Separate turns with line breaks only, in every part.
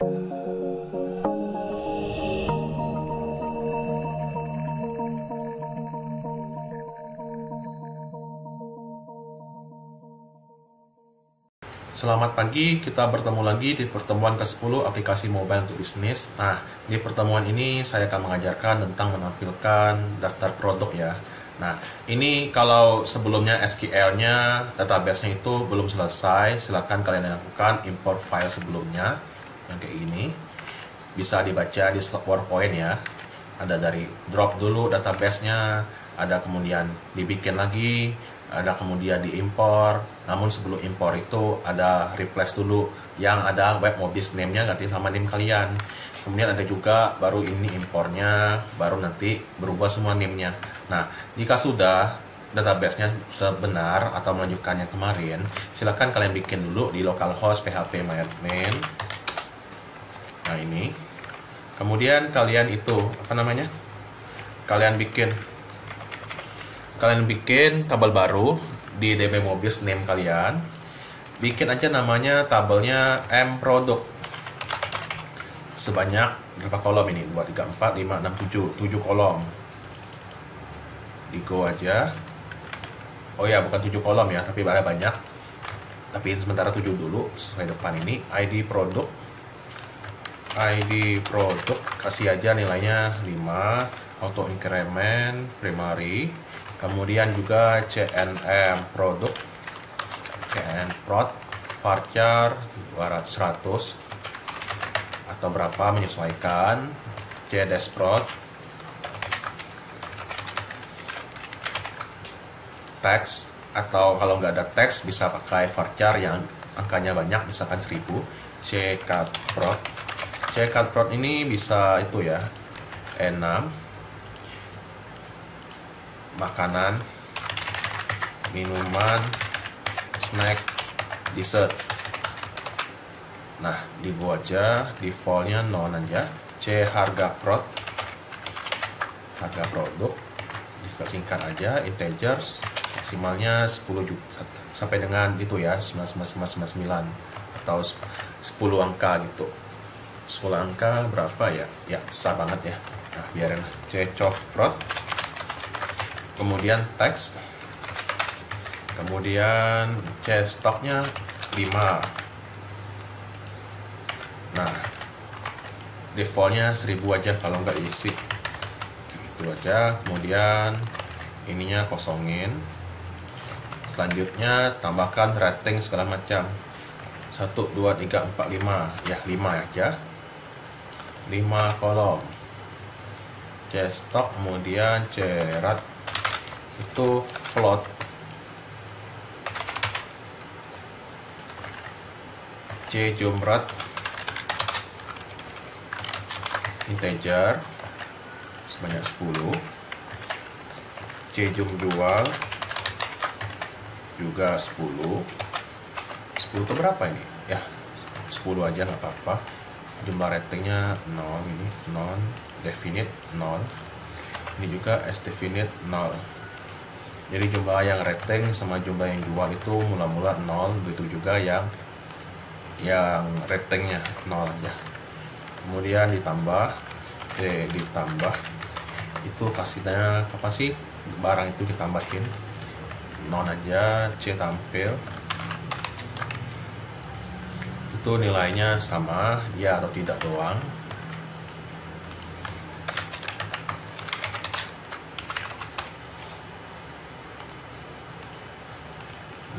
Selamat pagi, kita bertemu lagi di pertemuan ke-10 aplikasi mobile untuk bisnis. Nah, di pertemuan ini saya akan mengajarkan tentang menampilkan daftar produk ya. Nah, ini kalau sebelumnya SQL-nya, database-nya itu belum selesai, silakan kalian lakukan import file sebelumnya, yang kayak ini. Bisa dibaca di slide PowerPoint ya. Ada dari drop dulu database-nya, ada kemudian dibikin lagi, ada kemudian diimpor namun sebelum impor itu ada replace dulu yang ada web mobis name-nya ganti sama name kalian kemudian ada juga baru ini impornya baru nanti berubah semua name-nya nah jika sudah database-nya sudah benar atau melanjutkan yang kemarin silahkan kalian bikin dulu di localhost php myadmin nah ini. Kemudian kalian itu apa namanya? Kalian bikin. Kalian bikin tabel baru di DB Mobiles name kalian. Bikin aja namanya tabelnya M produk sebanyak berapa kolom ini? 2, 3, 4, 5, 6, 7 7 kolom. Di go aja. Oh ya bukan 7 kolom ya tapi ada banyak tapi sementara 7 dulu sesuai depan ini. ID produk ID produk kasih aja nilainya 5 auto increment primary kemudian juga CNM produk CNM prod varchar 200 atau berapa menyesuaikan CDS prod teks atau kalau nggak ada teks bisa pakai varchar yang angkanya banyak misalkan 1000 CCAD prod CCAD prod ini bisa itu ya E6 makanan, minuman, snack, dessert. Nah, dibuat aja, defaultnya non aja. C harga prod, harga produk, disingkat aja, integers, maksimalnya 10 juta sampai dengan itu ya 9999 atau 10 angka gitu 10 angka berapa ya? Ya besar banget ya. Nah biarin C prod kemudian teks kemudian C stoknya 5 nah defaultnya 1000 aja kalau nggak isi itu aja. Kemudian ininya kosongin. Selanjutnya tambahkan rating segala macam. 1, 2, 3, 4, 5 ya 5 aja 5 kolom. C stok kemudian cerat. Itu float. C jumrat integer. Sebanyak 10 C jum jual juga 10 10 itu berapa ini? Ya 10 aja nggak apa-apa jumlah ratingnya 0 ini non definite 0 ini juga s definite 0 jadi jumlah yang rating sama jumlah yang jual itu mula-mula 0 begitu juga yang yang ratingnya 0 aja. Kemudian ditambah eh ditambah itu kasihnya apa sih? Barang itu ditambahin non aja C tampil itu nilainya sama ya atau tidak doang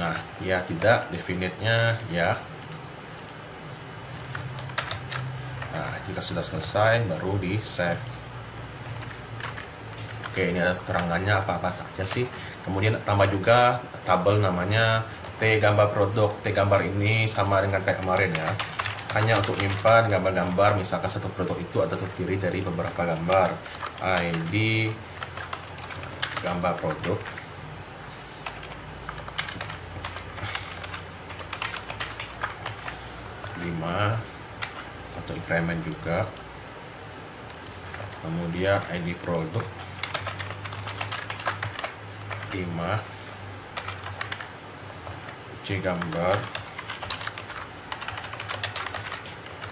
Nah, ya tidak, definite-nya ya. Nah, jika sudah selesai, baru di save. Oke, ini ada keterangannya apa-apa saja sih. Kemudian tambah juga tabel namanya T gambar produk. T gambar ini sama dengan kayak kemarin ya. Hanya untuk nyimpan gambar-gambar, misalkan satu produk itu ada terdiri dari beberapa gambar. ID gambar produk 5 atau increment juga kemudian ID produk 5 C gambar.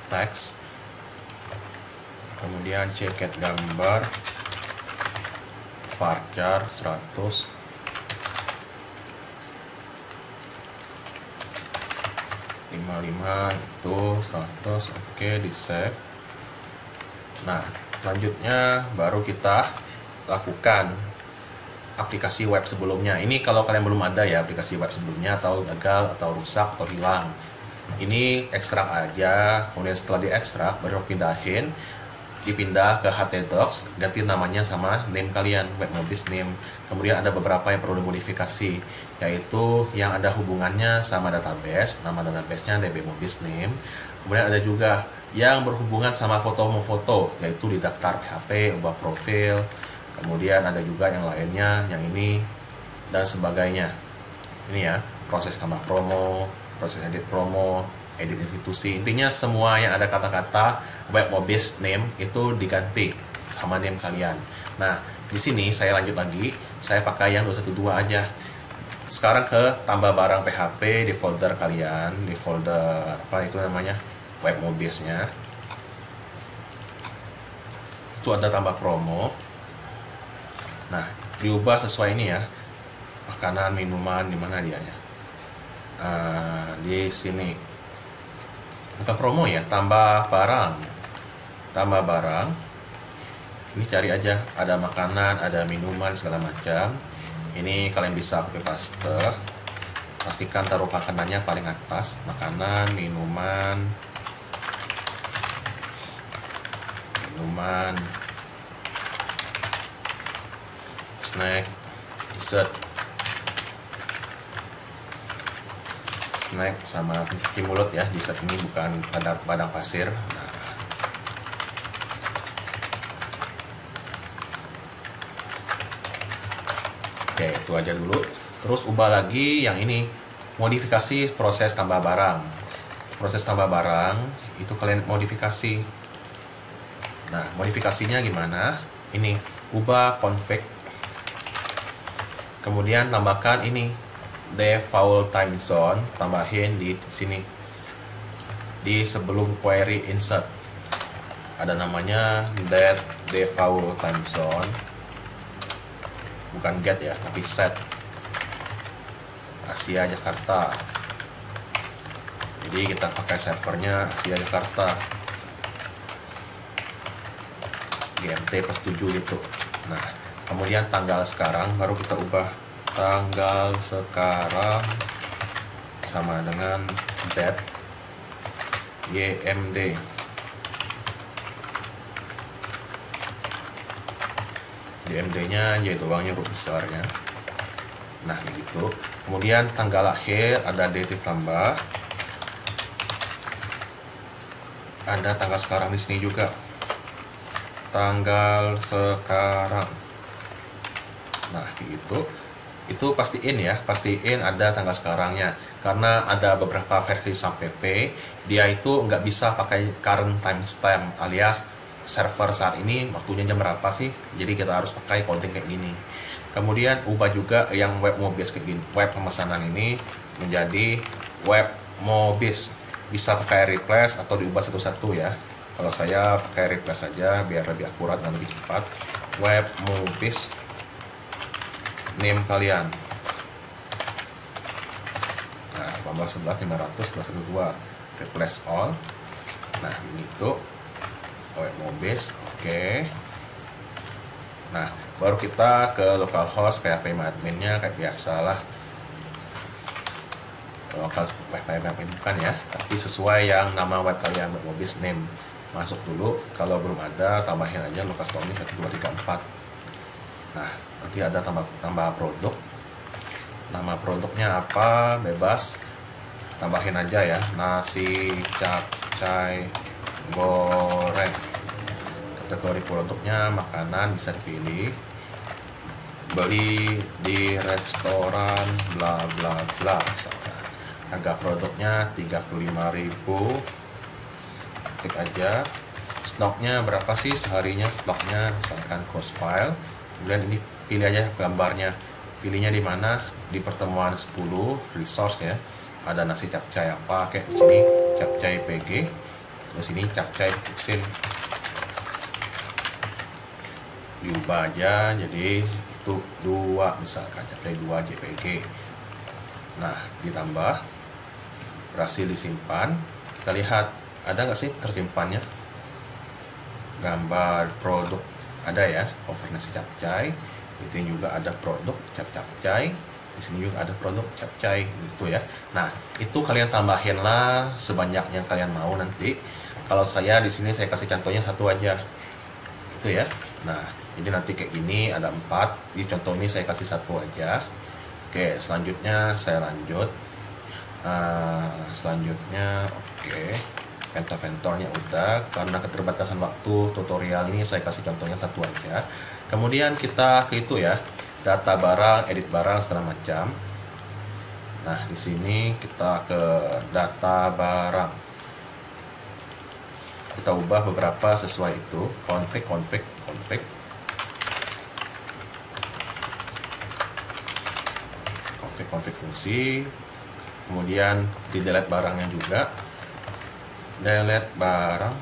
Teks. Kemudian ceket gambar. Varchar 100 55 itu 100 oke di save. Nah selanjutnya baru kita lakukan aplikasi web sebelumnya. Ini kalau kalian belum ada ya aplikasi web sebelumnya atau gagal atau rusak atau hilang. Ini ekstrak aja kemudian setelah diekstrak baru pindahin dipindah ke htdocs ganti namanya sama name kalian webmobis name. Kemudian ada beberapa yang perlu dimodifikasi yaitu yang ada hubungannya sama database nama databasenya dbmobis name. Kemudian ada juga yang berhubungan sama foto mau foto yaitu di daftar PHP ubah profil kemudian ada juga yang lainnya yang ini dan sebagainya. Ini ya proses tambah promo proses edit promo edit institusi. Intinya semua yang ada kata-kata web mobis name itu diganti sama name kalian. Nah di sini saya lanjut lagi. Saya pakai yang 212 aja. Sekarang ke tambah barang PHP di folder kalian di folder apa itu namanya web mobisnya itu ada tambah promo nah diubah sesuai ini ya. Makanan minuman di mana dia ya? Uh, di sini. Bukan promo ya tambah barang. Tambah barang. Ini cari aja ada makanan ada minuman segala macam. Ini kalian bisa copy paste pastikan taruh makanannya paling atas. Makanan minuman. Minuman snack. Dessert snack sama cuci mulut ya. Di set ini bukan pada padang pasir. Nah. oke itu aja dulu. Terus ubah lagi yang ini. Modifikasi proses tambah barang. Proses tambah barang itu kalian modifikasi. Nah modifikasinya gimana? Ini ubah config kemudian tambahkan ini default time zone tambahin di sini. Di sebelum query insert. Ada namanya that default time zone. Bukan get ya tapi set. Asia Jakarta. Jadi kita pakai servernya Asia Jakarta. GMT plus 7 gitu. Nah kemudian tanggal sekarang baru kita ubah tanggal sekarang sama dengan that YMD YMD nya yaitu uangnya huruf besarnya nah begitu kemudian tanggal lahir ada DT tambah. Ada tanggal sekarang di sini juga. Tanggal sekarang nah gitu. Itu pastiin ya pastiin ada tanggal sekarangnya. Karena ada beberapa versi SAP dia itu nggak bisa pakai current timestamp alias server saat ini waktunya jam berapa sih? Jadi kita harus pakai coding kayak gini. Kemudian ubah juga yang web mobis kayak gini. Web pemesanan ini menjadi web mobis. Bisa pakai replace atau diubah satu-satu ya. Kalau saya pakai replace saja biar lebih akurat dan lebih cepat. Web mobis name kalian. Nah 18 11 500 212 replace all. Nah ini tuh web mobis oke. Okay. nah baru kita ke localhost PHP adminnya kayak biasa lah lokal PHP admin bukan ya tapi sesuai yang nama web kalian web mobis name. Masuk dulu kalau belum ada tambahin aja lokasdomi 1234 nah nanti ada tambah tambah produk. Nama produknya apa? Bebas. Tambahin aja ya. Nasi capcay goreng. Kategori produknya makanan bisa dipilih. Beli di restoran bla bla bla harga produknya 35.000 klik aja. Stoknya berapa sih? Seharinya stoknya misalkan cost file. Kemudian ini pilih aja gambarnya. Pilihnya di mana? Di pertemuan 10 resource ya. Ada nasi capcay apa? Kayak di sini capcay PG terus ini capcay fuksin diubah aja jadi itu dua misalkan capcay dua JPG nah ditambah berhasil disimpan. Kita lihat ada nggak sih tersimpannya? Gambar produk ada ya cover nasi capcay di sini juga ada produk cap capcay di sini juga ada produk capcay gitu ya. Nah itu kalian tambahin lah sebanyak yang kalian mau nanti. Kalau saya di sini saya kasih contohnya satu aja itu ya. Nah jadi nanti kayak gini ada empat. Di contoh ini saya kasih satu aja. Oke selanjutnya saya lanjut. Uh, selanjutnya oke ventor-ventornya udah karena keterbatasan waktu tutorial ini saya kasih contohnya satu aja. Kemudian kita ke itu ya data barang edit barang segala macam. Nah di sini kita ke data barang. Kita ubah beberapa sesuai itu config config config. Config config fungsi. Kemudian di delete barangnya juga delete barang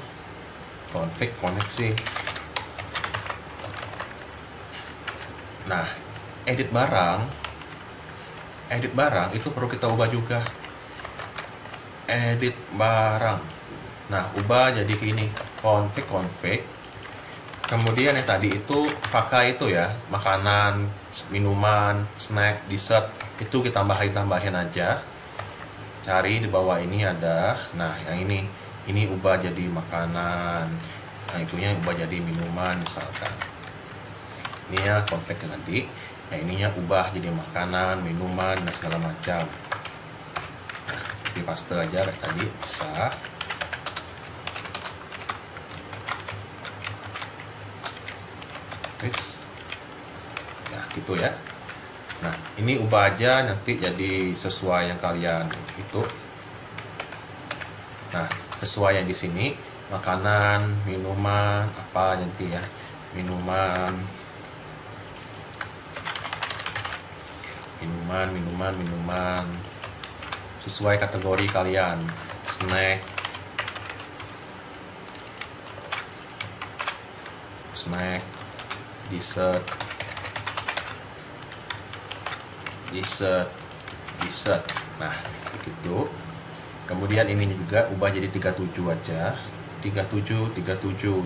config koneksi. Nah edit barang. Edit barang itu perlu kita ubah juga. Edit barang. Nah ubah jadi ini config config kemudian yang tadi itu pakai itu ya. Makanan minuman snack dessert. Itu kita tambahin tambahin aja. Cari di bawah ini ada. Nah yang ini ini ubah jadi makanan. Nah itunya ubah jadi minuman misalkan. Ini ya konflik tadi nah ininya ubah jadi makanan minuman dan segala macam. Nah di paste aja kayak tadi bisa. Fix. Ya gitu ya. Nah ini ubah aja nanti jadi sesuai yang kalian itu. Nah sesuai yang di sini. Makanan minuman apa nanti ya? Minuman. Minuman minuman minuman. Sesuai kategori kalian. Snack. Snack. Dessert. Dessert. Dessert. Nah begitu kemudian ini juga ubah jadi 37 aja. 37 37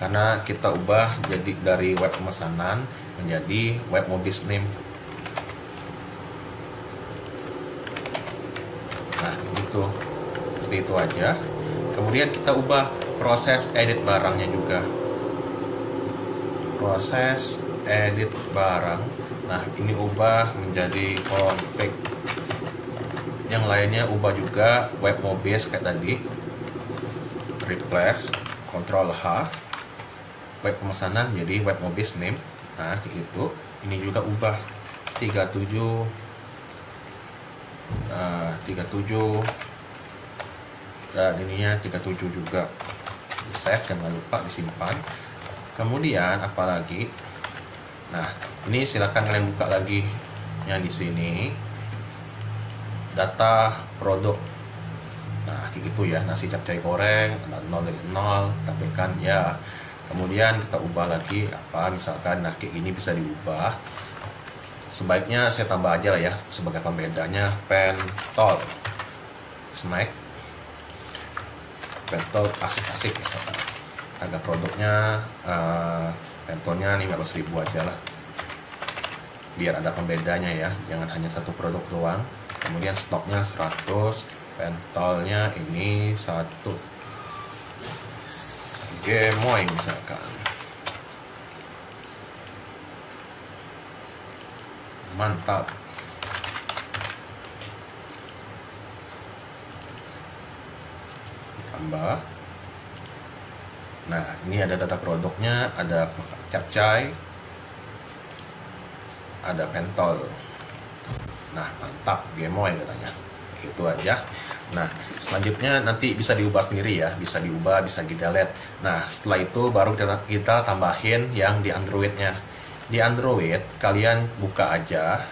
karena kita ubah jadi dari web pemesanan menjadi web mobis name. Nah itu seperti itu aja. Kemudian kita ubah proses edit barangnya juga. Proses edit barang. Nah ini ubah menjadi config yang lainnya ubah juga web mobis kayak tadi. Replace control H. Web pemesanan jadi web mobis name. Nah itu ini juga ubah. 37 uh, 37 dan ininya 37 juga. Di save jangan lupa disimpan. Kemudian apalagi? Nah ini silakan kalian buka lagi yang di sini data produk. Nah kayak gitu ya nasi capcay goreng nol dari nol tampilkan ya. Kemudian kita ubah lagi apa misalkan nah kayak gini bisa diubah. Sebaiknya saya tambah aja lah ya sebagai pembedanya pentol. Snack. Pentol asik-asik misalkan harga produknya uh, pentolnya 15.000 aja lah. Biar ada pembedanya ya jangan hanya satu produk doang kemudian stoknya 100 pentolnya ini satu. Gemoy misalkan. Mantap. Tambah. Nah ini ada data produknya ada capcay ada pentol Nah, mantap gemoy katanya. Itu aja. Nah, selanjutnya nanti bisa diubah sendiri ya, bisa diubah, bisa di delete. Nah, setelah itu baru kita, kita tambahin yang di Androidnya. Di Android kalian buka aja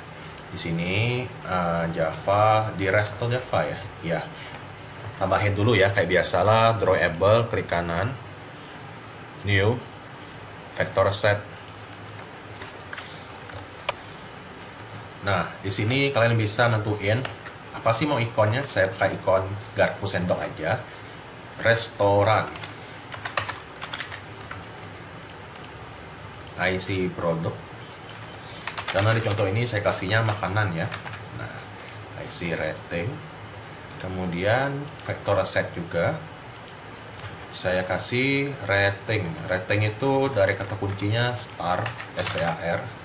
di sini uh, Java di rest atau Java ya, ya. Tambahin dulu ya, kayak biasalah drawable, klik kanan, new, vector set Nah, di sini kalian bisa nentuin apa sih mau ikonnya. Saya pakai ikon garpu sendok aja. Restoran. IC produk. Karena di contoh ini saya kasihnya makanan ya. Nah, IC rating. Kemudian vektor set juga. Saya kasih rating. Rating itu dari kata kuncinya star, S-T-A-R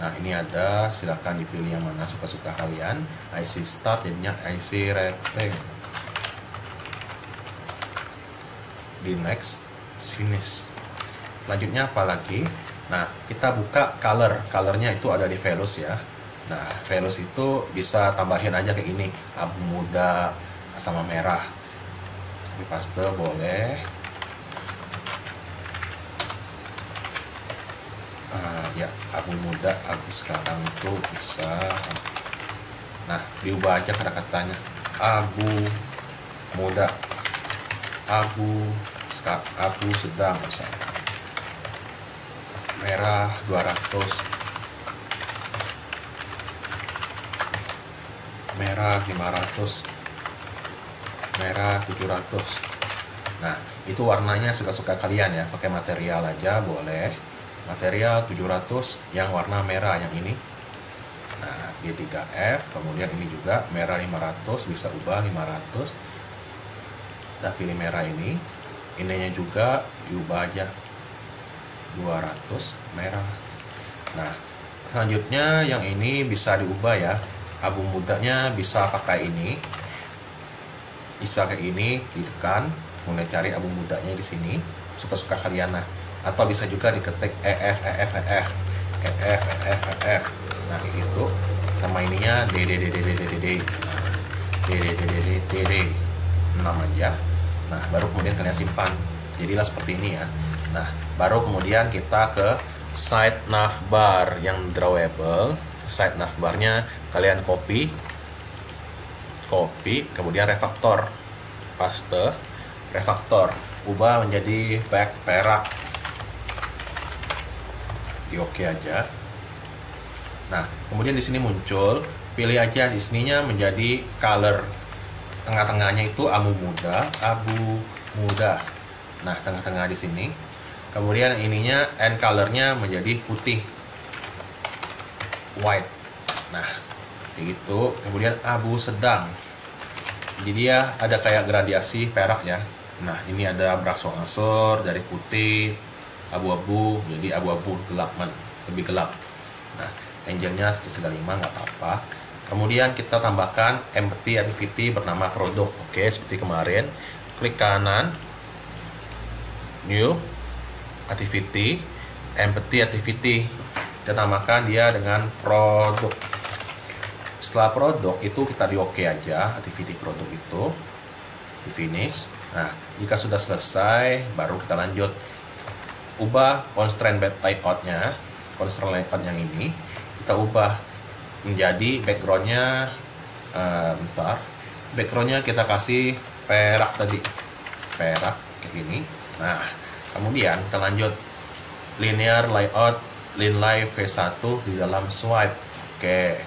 Nah ini ada, silahkan dipilih yang mana suka-suka kalian. IC start jadinya IC rating. Di next, finish. Selanjutnya apa lagi? Nah kita buka color, colornya itu ada di Velus ya. Nah Velus itu bisa tambahin aja kayak gini, abu muda sama merah. Tapi paste boleh. Uh, ya abu muda abu sekarang itu bisa. Nah diubah aja kata-katanya. Abu muda. Abu abu sedang misalnya merah 200 merah 500 merah 700 nah itu warnanya suka-suka kalian ya. Pakai material aja boleh material 700 yang warna merah yang ini. Nah G3F kemudian ini juga merah 500 bisa ubah 500 nah pilih merah ini. Ininya juga diubah aja. 200 merah. Nah selanjutnya yang ini bisa diubah ya. Abu mudanya bisa pakai ini. Bisa kayak ini ditekan. Kemudian cari abu mudanya di sini. Suka-suka kalian nah atau bisa juga diketik EF EF EF EF EF EF nah gitu sama ininya D D D D D D D D D D D D D D D 6 aja nah baru kemudian kalian simpan jadilah seperti ini ya nah baru kemudian kita ke side navbar yang drawable side navbarnya kalian copy copy kemudian refaktor paste refaktor ubah menjadi back perak di oke aja. Nah kemudian di sini muncul pilih aja di sininya menjadi color. Tengah-tengahnya itu abu muda abu muda. Nah tengah-tengah di sini. Kemudian ininya end colornya menjadi putih. White. Nah gitu. Kemudian abu sedang. Jadi ya ada kayak gradiasi perak ya. Nah ini ada berangsur-angsur dari putih abu-abu jadi abu-abu gelap man. Lebih gelap. Nah angelnya 135 nggak apa-apa. Kemudian kita tambahkan empty activity bernama produk oke seperti kemarin. Klik kanan. New activity empty activity kita tambahkan dia dengan produk setelah produk itu kita di oke aja activity produk itu. Di finish. Nah jika sudah selesai baru kita lanjut ubah constraint layoutnya constraint layout yang ini kita ubah menjadi backgroundnya uh, bentar. Backgroundnya kita kasih perak tadi. Perak kayak gini nah kemudian kita lanjut. Linear layout line V1 di dalam swipe. Oke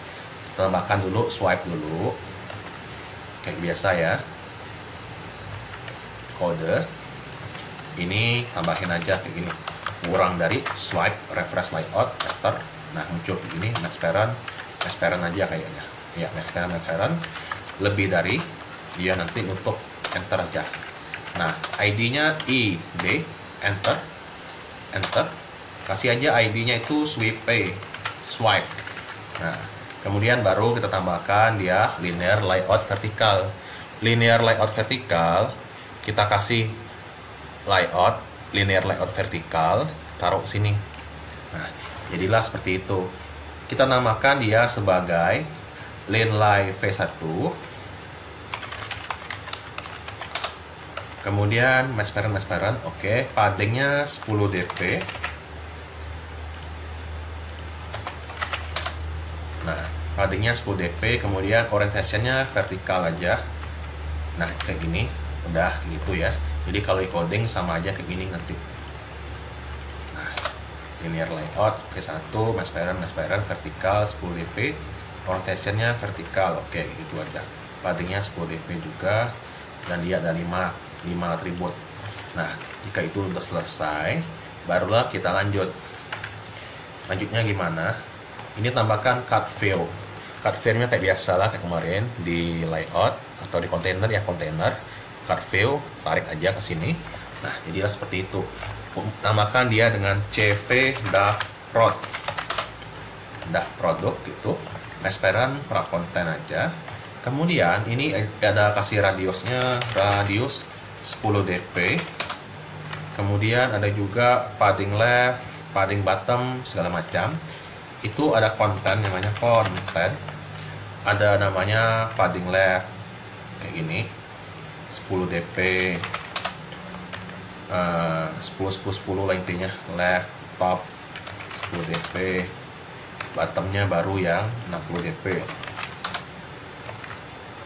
kita tambahkan dulu swipe dulu. Kayak biasa ya. Kode ini tambahin aja kayak gini. Kurang dari swipe refresh layout enter. Nah muncul begini max parent. Max parent aja kayaknya. Ya max parent max parent. Lebih dari dia nanti untuk enter aja. Nah ID nya ID enter. Enter. Kasih aja ID nya itu swipe swipe. Nah kemudian baru kita tambahkan dia linear layout vertikal. Linear layout vertikal kita kasih layout linear layout vertikal taruh sini. Nah jadilah seperti itu. Kita namakan dia sebagai line line V1 kemudian mesh parent mesh parent oke okay. paddingnya 10 dp nah paddingnya 10 dp kemudian orientationnya vertikal aja. Nah kayak gini udah gitu ya jadi kalau coding sama aja kayak gini nanti nah linear layout V1 mass parent mass parent vertikal 10 dp orientationnya vertikal oke gitu aja. Paddingnya 10 dp juga dan dia ada 5 5 atribut. Nah jika itu sudah selesai barulah kita lanjut. Lanjutnya gimana? Ini tambahkan cut fill cut fill-nya kayak biasa lah kayak kemarin di layout atau di kontainer ya kontainer cut fill tarik aja ke sini. Nah jadilah seperti itu. Tambahkan dia dengan CV DAF prod DAF produk gitu mesperan pra konten aja. Kemudian ini ada kasih radiusnya radius 10 dp kemudian ada juga padding left padding bottom segala macam. Itu ada konten namanya konten. Ada namanya padding left kayak gini 10 dp uh, 10 10 10 lah intinya. Left top 10 dp bottomnya baru yang 60 dp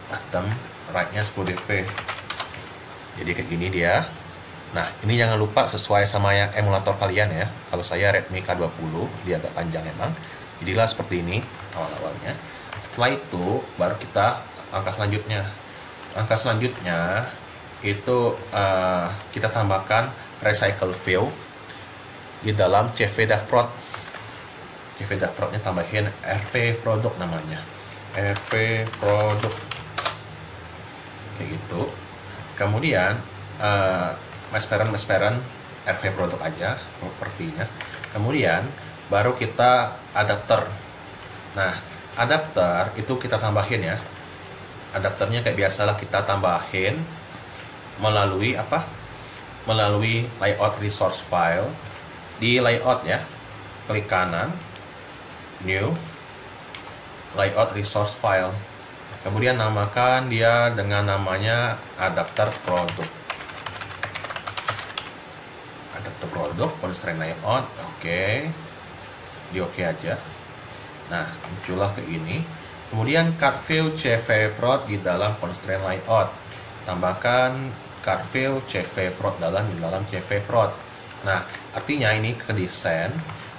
bottom rightnya 10 dp jadi kayak gini dia. Nah ini jangan lupa sesuai sama yang emulator kalian ya. Kalau saya Redmi K20 dia agak panjang emang. Jadilah seperti ini awal-awalnya. Setelah itu baru kita angka selanjutnya angka selanjutnya itu uh, kita tambahkan recycle fill di dalam CV Dafrod CV Dafrodnya tambahin RV produk namanya. RV produk. Kayak gitu. Kemudian uh, mesperan mesperan RV produk aja propertinya. Kemudian baru kita adapter. Nah adapter itu kita tambahin ya adapternya kayak biasalah kita tambahin melalui apa? Melalui layout resource file. Di layout ya klik kanan new layout resource file. Kemudian namakan dia dengan namanya adapter produk. Adapter produk constraint layout oke. Okay. di oke okay aja. Nah muncullah ke ini kemudian card view CV prod di dalam constraint layout. Tambahkan card view CV prod dalam di dalam CV prod. Nah artinya ini ke desain.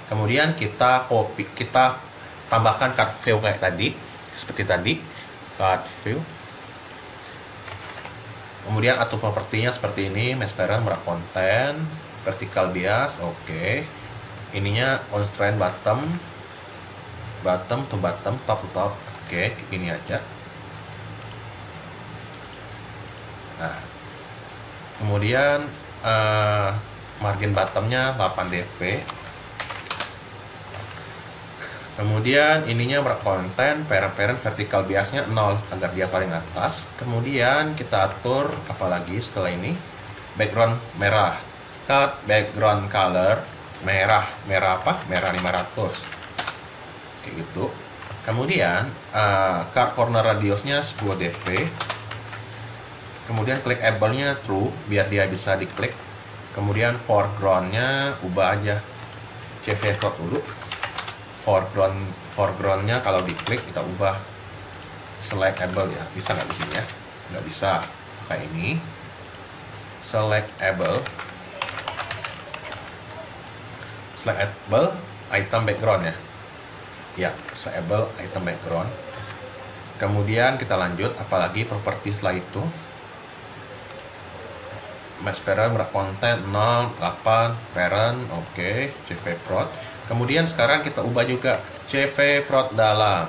Kemudian kita copy kita tambahkan card view kayak tadi seperti tadi. Card view kemudian atur propertinya seperti ini mesperan merak konten vertical bias oke. Okay. ininya constraint bottom bottom to bottom top to top oke ini aja. Nah kemudian uh, margin bottomnya 8 dp kemudian ininya berkonten parent-parent vertical biasnya 0 agar dia paling atas. Kemudian kita atur apalagi setelah ini? Background merah. Cut background color merah. Merah apa? Merah 500 kayak gitu kemudian uh, cut corner radiusnya 10 dp kemudian klik able nya true biar dia bisa diklik. Kemudian foregroundnya ubah aja. CV dulu. Foreground foregroundnya kalau diklik kita ubah. Selectable ya. Bisa nggak di sini ya? Nggak bisa. Kayak ini. Selectable selectable item background ya ya selectable item background. Kemudian kita lanjut apalagi properti setelah itu. Match parent content 0 8 parent oke okay. CV prod. Kemudian sekarang kita ubah juga CV prod dalam.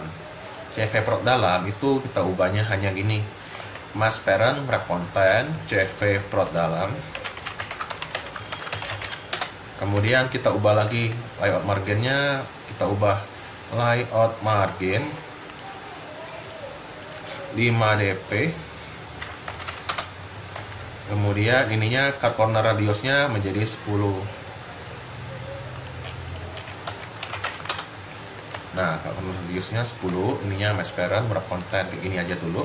CV prod dalam itu kita ubahnya hanya gini. Mas parent content CV prod dalam. Kemudian kita ubah lagi layout marginnya kita ubah layout margin 5 dp kemudian ininya cut corner radiusnya menjadi 10 Nah, kalau radiusnya 10, ininya mass parent wrap content kayak gini aja dulu.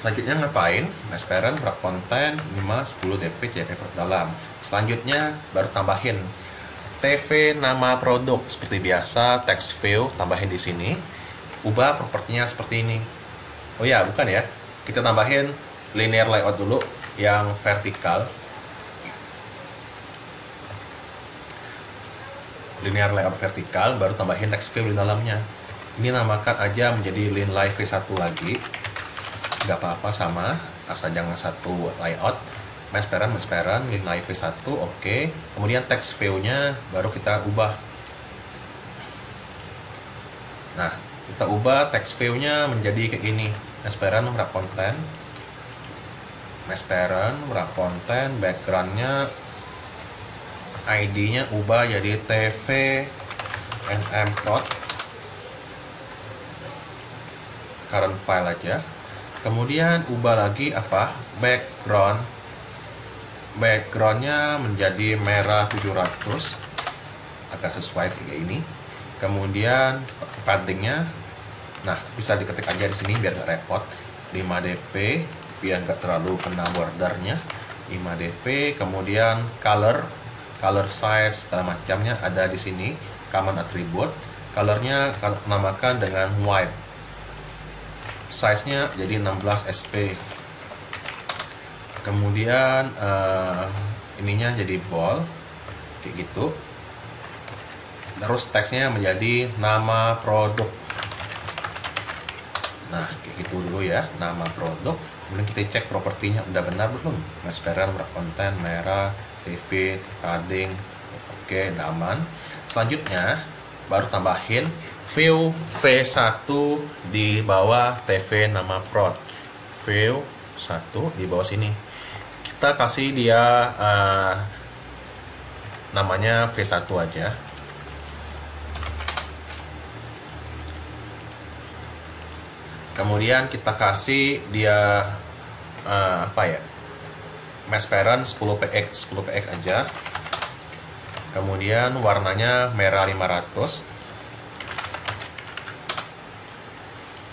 Selanjutnya ngapain? Mass parent wrap content 5 10 dp CV dalam. Selanjutnya baru tambahin TV nama produk seperti biasa text field tambahin di sini. Ubah propertinya seperti ini. Oh ya, bukan ya. Kita tambahin linear layout dulu yang vertikal linear layout vertikal baru tambahin text fill di dalamnya ini namakan aja menjadi line live v1 lagi nggak apa-apa sama asal jangan satu layout mesperan mesperan line live v1 oke. Okay. kemudian text view nya baru kita ubah. Nah kita ubah text view nya menjadi kayak gini. Mesperan wrap konten. Mesperan wrap konten backgroundnya ID-nya ubah jadi TV nm plot. Current file aja. Kemudian ubah lagi apa? Background backgroundnya menjadi merah 700 agak sesuai kayak ini. Kemudian paddingnya nah bisa diketik aja di sini biar nggak repot. 5 dp biar nggak terlalu kena bordernya. 5 dp kemudian color color size segala macamnya ada di sini. Common attribute colornya namakan dengan white. Size nya jadi 16 sp kemudian uh, ininya jadi bold kayak gitu terus teksnya menjadi nama produk nah kayak gitu dulu ya nama produk kemudian kita cek propertinya udah benar belum mesperan konten merah TV, padding, oke, udah aman. Selanjutnya, baru tambahin view V1 di bawah TV nama prod. View 1 di bawah sini. Kita kasih dia uh, namanya V1 aja. Kemudian kita kasih dia uh, apa ya? mass parent 10px 10px aja. Kemudian warnanya merah 500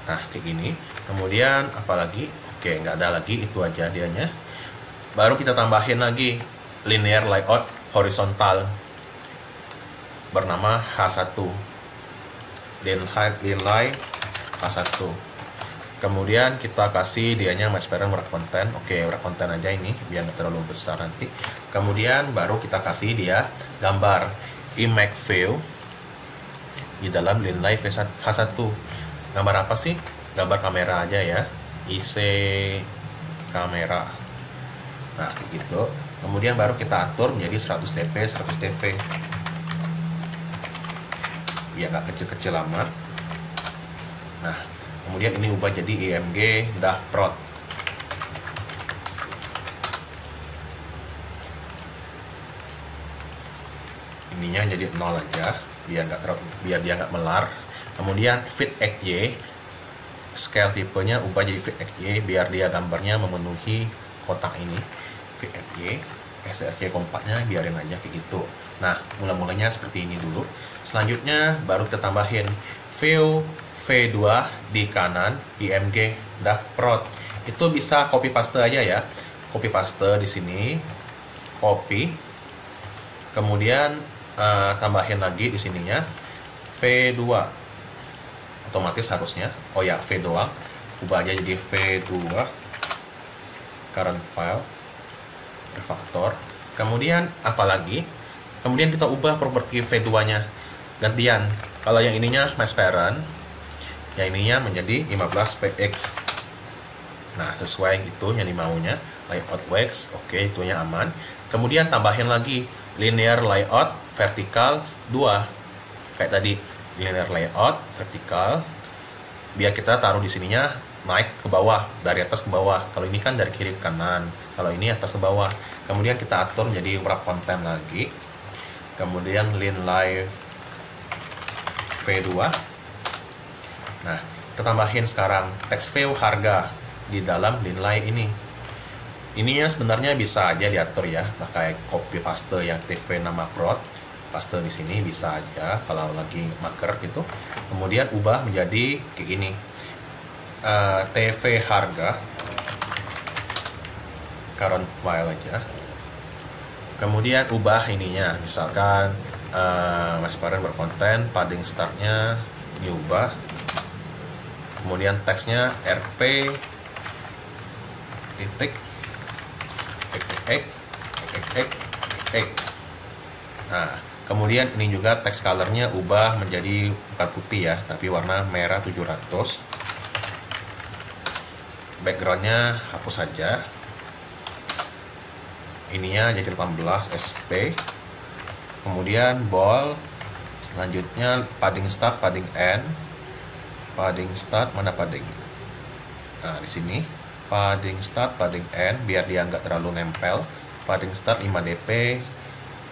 nah kayak gini. Kemudian apalagi oke nggak ada lagi. Itu aja dianya baru kita tambahin lagi linear layout horizontal. Bernama H1 line line H1 kemudian kita kasih dianya match parent wrap konten. Oke wrap konten aja ini biar nggak terlalu besar nanti. Kemudian baru kita kasih dia gambar. Image view di dalam live H1 gambar apa sih? Gambar kamera aja ya. IC kamera nah gitu kemudian baru kita atur menjadi 100 dp 100 dp biar nggak kecil-kecil amat. Nah kemudian ini ubah jadi IMG DAF Prot ininya jadi nol aja biar nggak biar dia nggak melar. Kemudian fit XY scale tipenya ubah jadi fit XY biar dia gambarnya memenuhi kotak ini XY SRC kompaknya biarin aja kayak gitu. Nah mula-mulanya seperti ini dulu. Selanjutnya baru kita tambahin view V2 di kanan IMG DAF Prot itu bisa copy paste aja ya. Copy paste di sini copy. Kemudian uh, tambahin lagi di sininya V2 otomatis harusnya. Oh ya V doang. Ubah aja jadi V2 current file refactor kemudian apalagi? Kemudian kita ubah properti V2 nya gantian. Kalau yang ininya mass parent yang ininya menjadi 15 px nah sesuai itu yang dimaunya layout wax oke okay, itunya aman. Kemudian tambahin lagi linear layout vertikal 2 kayak tadi linear layout vertikal. Biar kita taruh di sininya naik ke bawah dari atas ke bawah kalau ini kan dari kiri ke kanan kalau ini atas ke bawah kemudian kita atur menjadi wrap konten lagi kemudian line live v2 Nah, kita tambahin sekarang text view harga di dalam nilai ini. Ini ya sebenarnya bisa aja diatur ya, pakai copy paste yang TV nama prod, paste di sini bisa aja kalau lagi maker gitu. Kemudian ubah menjadi kayak gini. Uh, eh, TV harga. Current file aja. Kemudian ubah ininya, misalkan uh, Mas Paren berkonten, padding startnya diubah. Kemudian teksnya rp titik x nah kemudian ini juga text colornya ubah menjadi bukan putih ya tapi warna merah 700 backgroundnya hapus saja. Ininya jadi 18 SP kemudian ball selanjutnya padding start padding end. Padding start mana padding? Nah di sini. Padding start padding end biar dia nggak terlalu nempel. Padding start 5 dp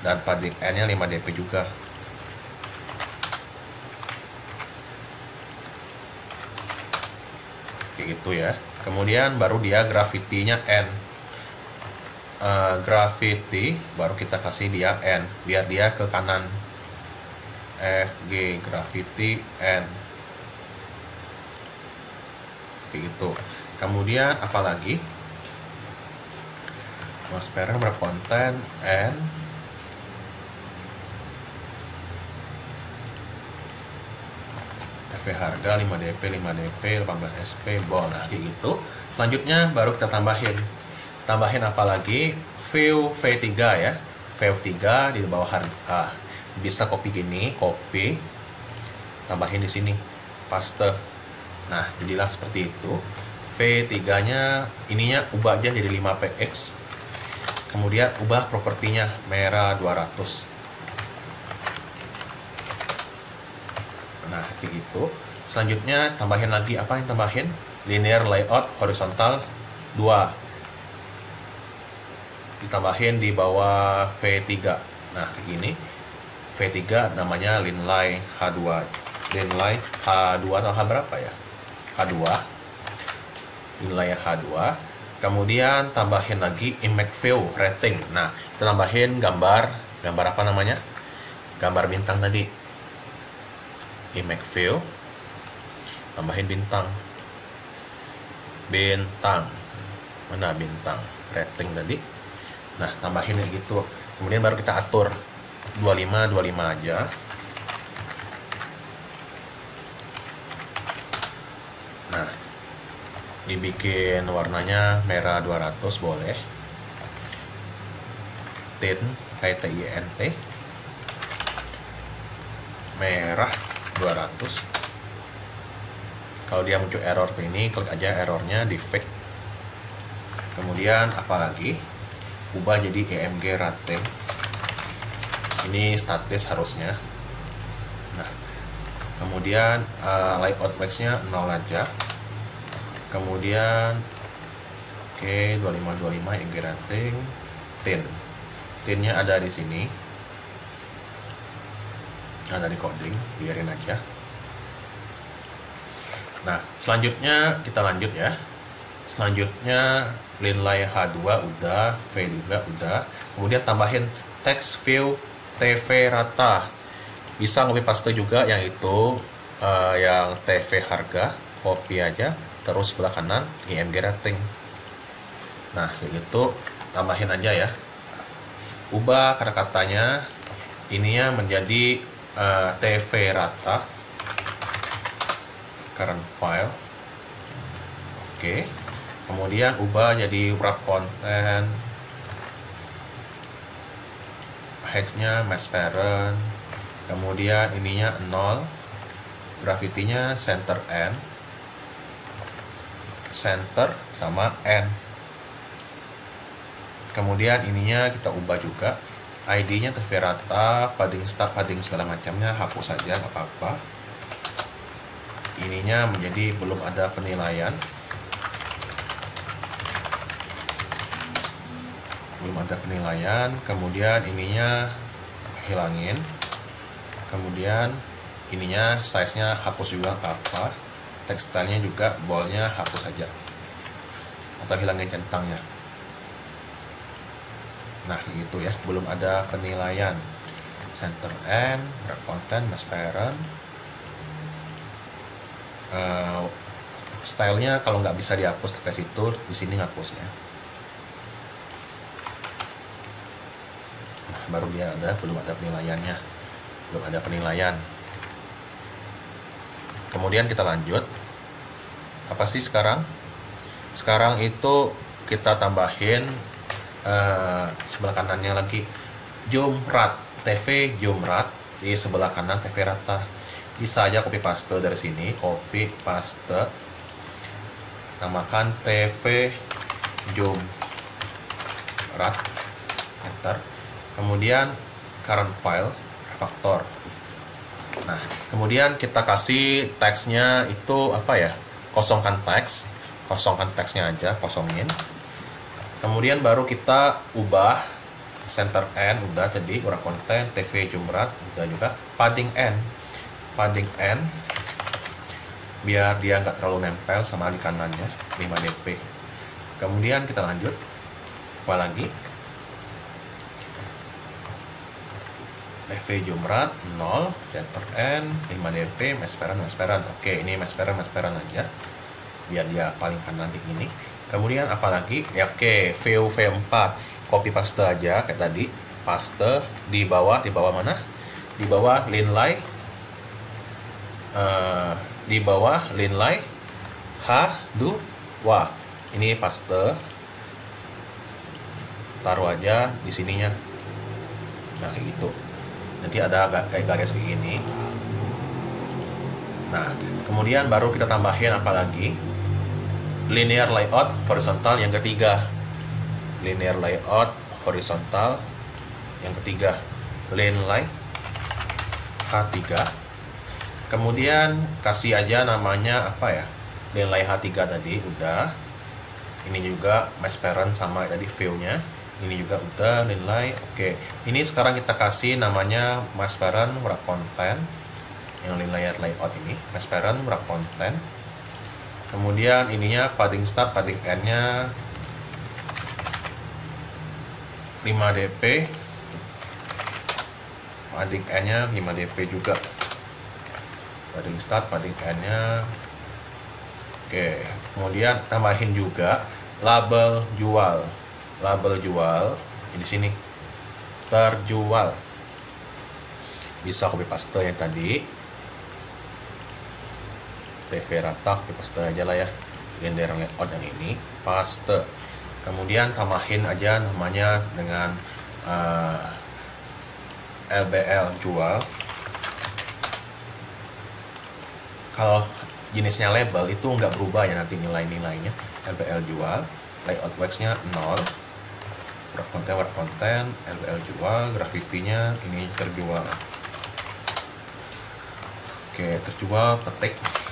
dan padding end nya 5 dp juga. Kayak gitu ya kemudian baru dia gravity-nya N. Uh, gravity baru kita kasih dia N biar dia ke kanan. FG gravity N. Gitu kemudian apalagi? Mas parent berkonten N FV harga 5 DP 5 DP 18 SP bon. Nah gitu. Selanjutnya baru kita tambahin. Tambahin apa lagi? View V3 ya. View 3 di bawah harga ah, bisa copy gini copy tambahin di sini paste. Nah jadilah seperti itu. V3 nya ininya ubah aja jadi 5px kemudian ubah propertinya merah 200 nah begitu selanjutnya tambahin lagi apa yang tambahin? Linear layout horizontal 2 ditambahin di bawah V3 nah begini V3 namanya linlay H2 linlay H2 atau H berapa ya? H2 linlay H2 kemudian tambahin lagi image view rating. Nah kita tambahin gambar. Gambar apa namanya? Gambar bintang tadi image view tambahin bintang. Bintang. Mana bintang? Rating tadi. Nah tambahin kayak gitu. Kemudian baru kita atur. 25 25 aja. Nah dibikin warnanya merah 200 boleh. Tint kayak TINT merah 200 kalau dia muncul error ini klik aja errornya di fake. Kemudian apalagi? Ubah jadi EMG rating ini statis harusnya. Nah kemudian uh, layout max-nya 0 aja. Kemudian oke okay, 2525 EMG rating tin. Tinnya ada di sini nah dari coding biarin aja. Nah selanjutnya kita lanjut ya. Selanjutnya linlay H2 udah V juga udah. Kemudian tambahin text view TV rata. Bisa copy paste juga yang itu uh, yang TV harga copy aja. Terus sebelah kanan IMG rating. Nah gitu tambahin aja ya. Ubah kata-katanya. Ininya menjadi uh, eh, TV rata. Current file. Oke. Okay. kemudian ubah jadi wrap content. Hexnya match parent kemudian ininya 0 gravity-nya center n. Center sama n. Kemudian ininya kita ubah juga ID-nya terverata, padding start, padding segala macamnya hapus saja nggak apa-apa. Ininya menjadi belum ada penilaian. Belum ada penilaian. Kemudian ininya hilangin. Kemudian ininya size-nya hapus juga nggak apa. Tekstilnya juga bolnya hapus saja. Atau hilangin centangnya nah itu ya. Belum ada penilaian. Center N wrap content mass parent. Uh, stylenya kalau nggak bisa dihapus ke situ di sini ngapusnya. Nah baru dia ada belum ada penilaiannya. Belum ada penilaian. Kemudian kita lanjut. Apa sih sekarang? Sekarang itu kita tambahin uh, sebelah kanannya lagi. Jumrat TV Jumrat di sebelah kanan TV rata. Bisa aja copy paste dari sini. Copy paste. Namakan TV Jumrat enter. Kemudian current file refactor nah kemudian kita kasih teksnya itu apa ya? Kosongkan teks. Kosongkan teksnya aja kosongin kemudian baru kita ubah center N udah jadi kurang konten TV Jumrat udah juga padding N. Padding N biar dia nggak terlalu nempel sama di kanannya 5 dp. Kemudian kita lanjut. Apa lagi? TV Jumrat 0 center N 5 dp mesperan mesperan. Oke ini mesperan mesperan aja. Biar dia paling kanan di ini kemudian apalagi? Ya oke VU V4 copy paste aja kayak tadi. Paste di bawah di bawah mana? Di bawah line uh, di bawah line line H du wah ini paste. Taruh aja di sininya. Nah kayak gitu. Nanti ada kayak garis kayak gini. Nah kemudian baru kita tambahin apa lagi linear layout horizontal yang ketiga. Linear layout horizontal yang ketiga. Line line H3 kemudian kasih aja namanya apa ya? Line line H3 tadi udah. Ini juga mass parent sama tadi view nya ini juga udah nilai oke. Ini sekarang kita kasih namanya mass parent wrap content yang layer layout ini mass parent wrap content kemudian ininya padding start padding end nya 5 dp padding N nya 5 dp juga. Padding start padding N nya oke kemudian tambahin juga label jual. Label jual di sini. Terjual. Bisa copy paste yang tadi TV rata copy paste aja lah ya. Render layout yang ini paste. Kemudian tambahin aja namanya dengan uh, eh, LBL jual. Kalau jenisnya label itu nggak berubah ya nanti nilai-nilainya. LBL jual layout waxnya 0 wrap konten wrap konten LBL jual graffitinya ini terjual. Oke terjual ketik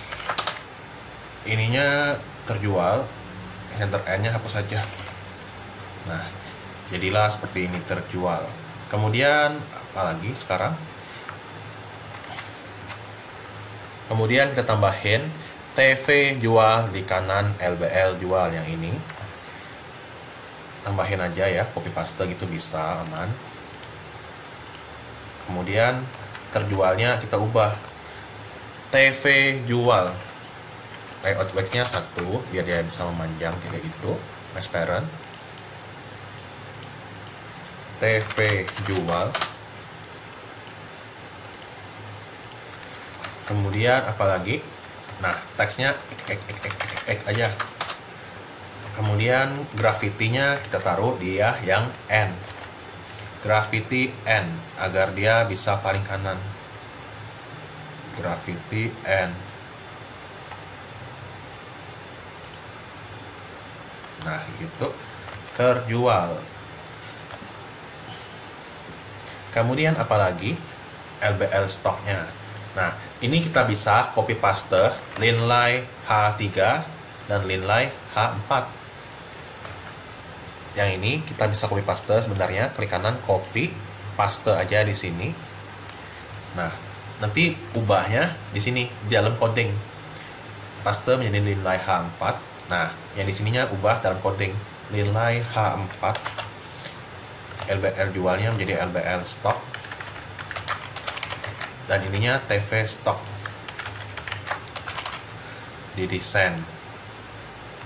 ininya terjual enter n nya hapus saja Nah, jadilah seperti ini terjual. Kemudian apalagi sekarang? Kemudian kita tambahin TV jual di kanan LBL jual yang ini. Tambahin aja ya, copy paste gitu bisa aman. Kemudian terjualnya kita ubah TV jual layout boxnya satu biar dia bisa memanjang kayak gitu transparent. TV jual. Kemudian apalagi? Nah teksnya ek, ek, ek, ek, ek, ek aja. Kemudian grafitinya kita taruh dia yang N. Graffiti N agar dia bisa paling kanan. Graffiti N nah gitu terjual Kemudian apalagi LBL stoknya. Nah, ini kita bisa copy paste linlay H3 dan linlay H4. Yang ini kita bisa copy paste sebenarnya klik kanan copy paste aja di sini. Nah, nanti ubahnya di sini di dalam coding. Paste menjadi linlay H4. Nah, yang di sininya ubah dalam coding. Linlay H4 LBL jualnya menjadi LBL stock. Dan ininya TV stock. Di desain.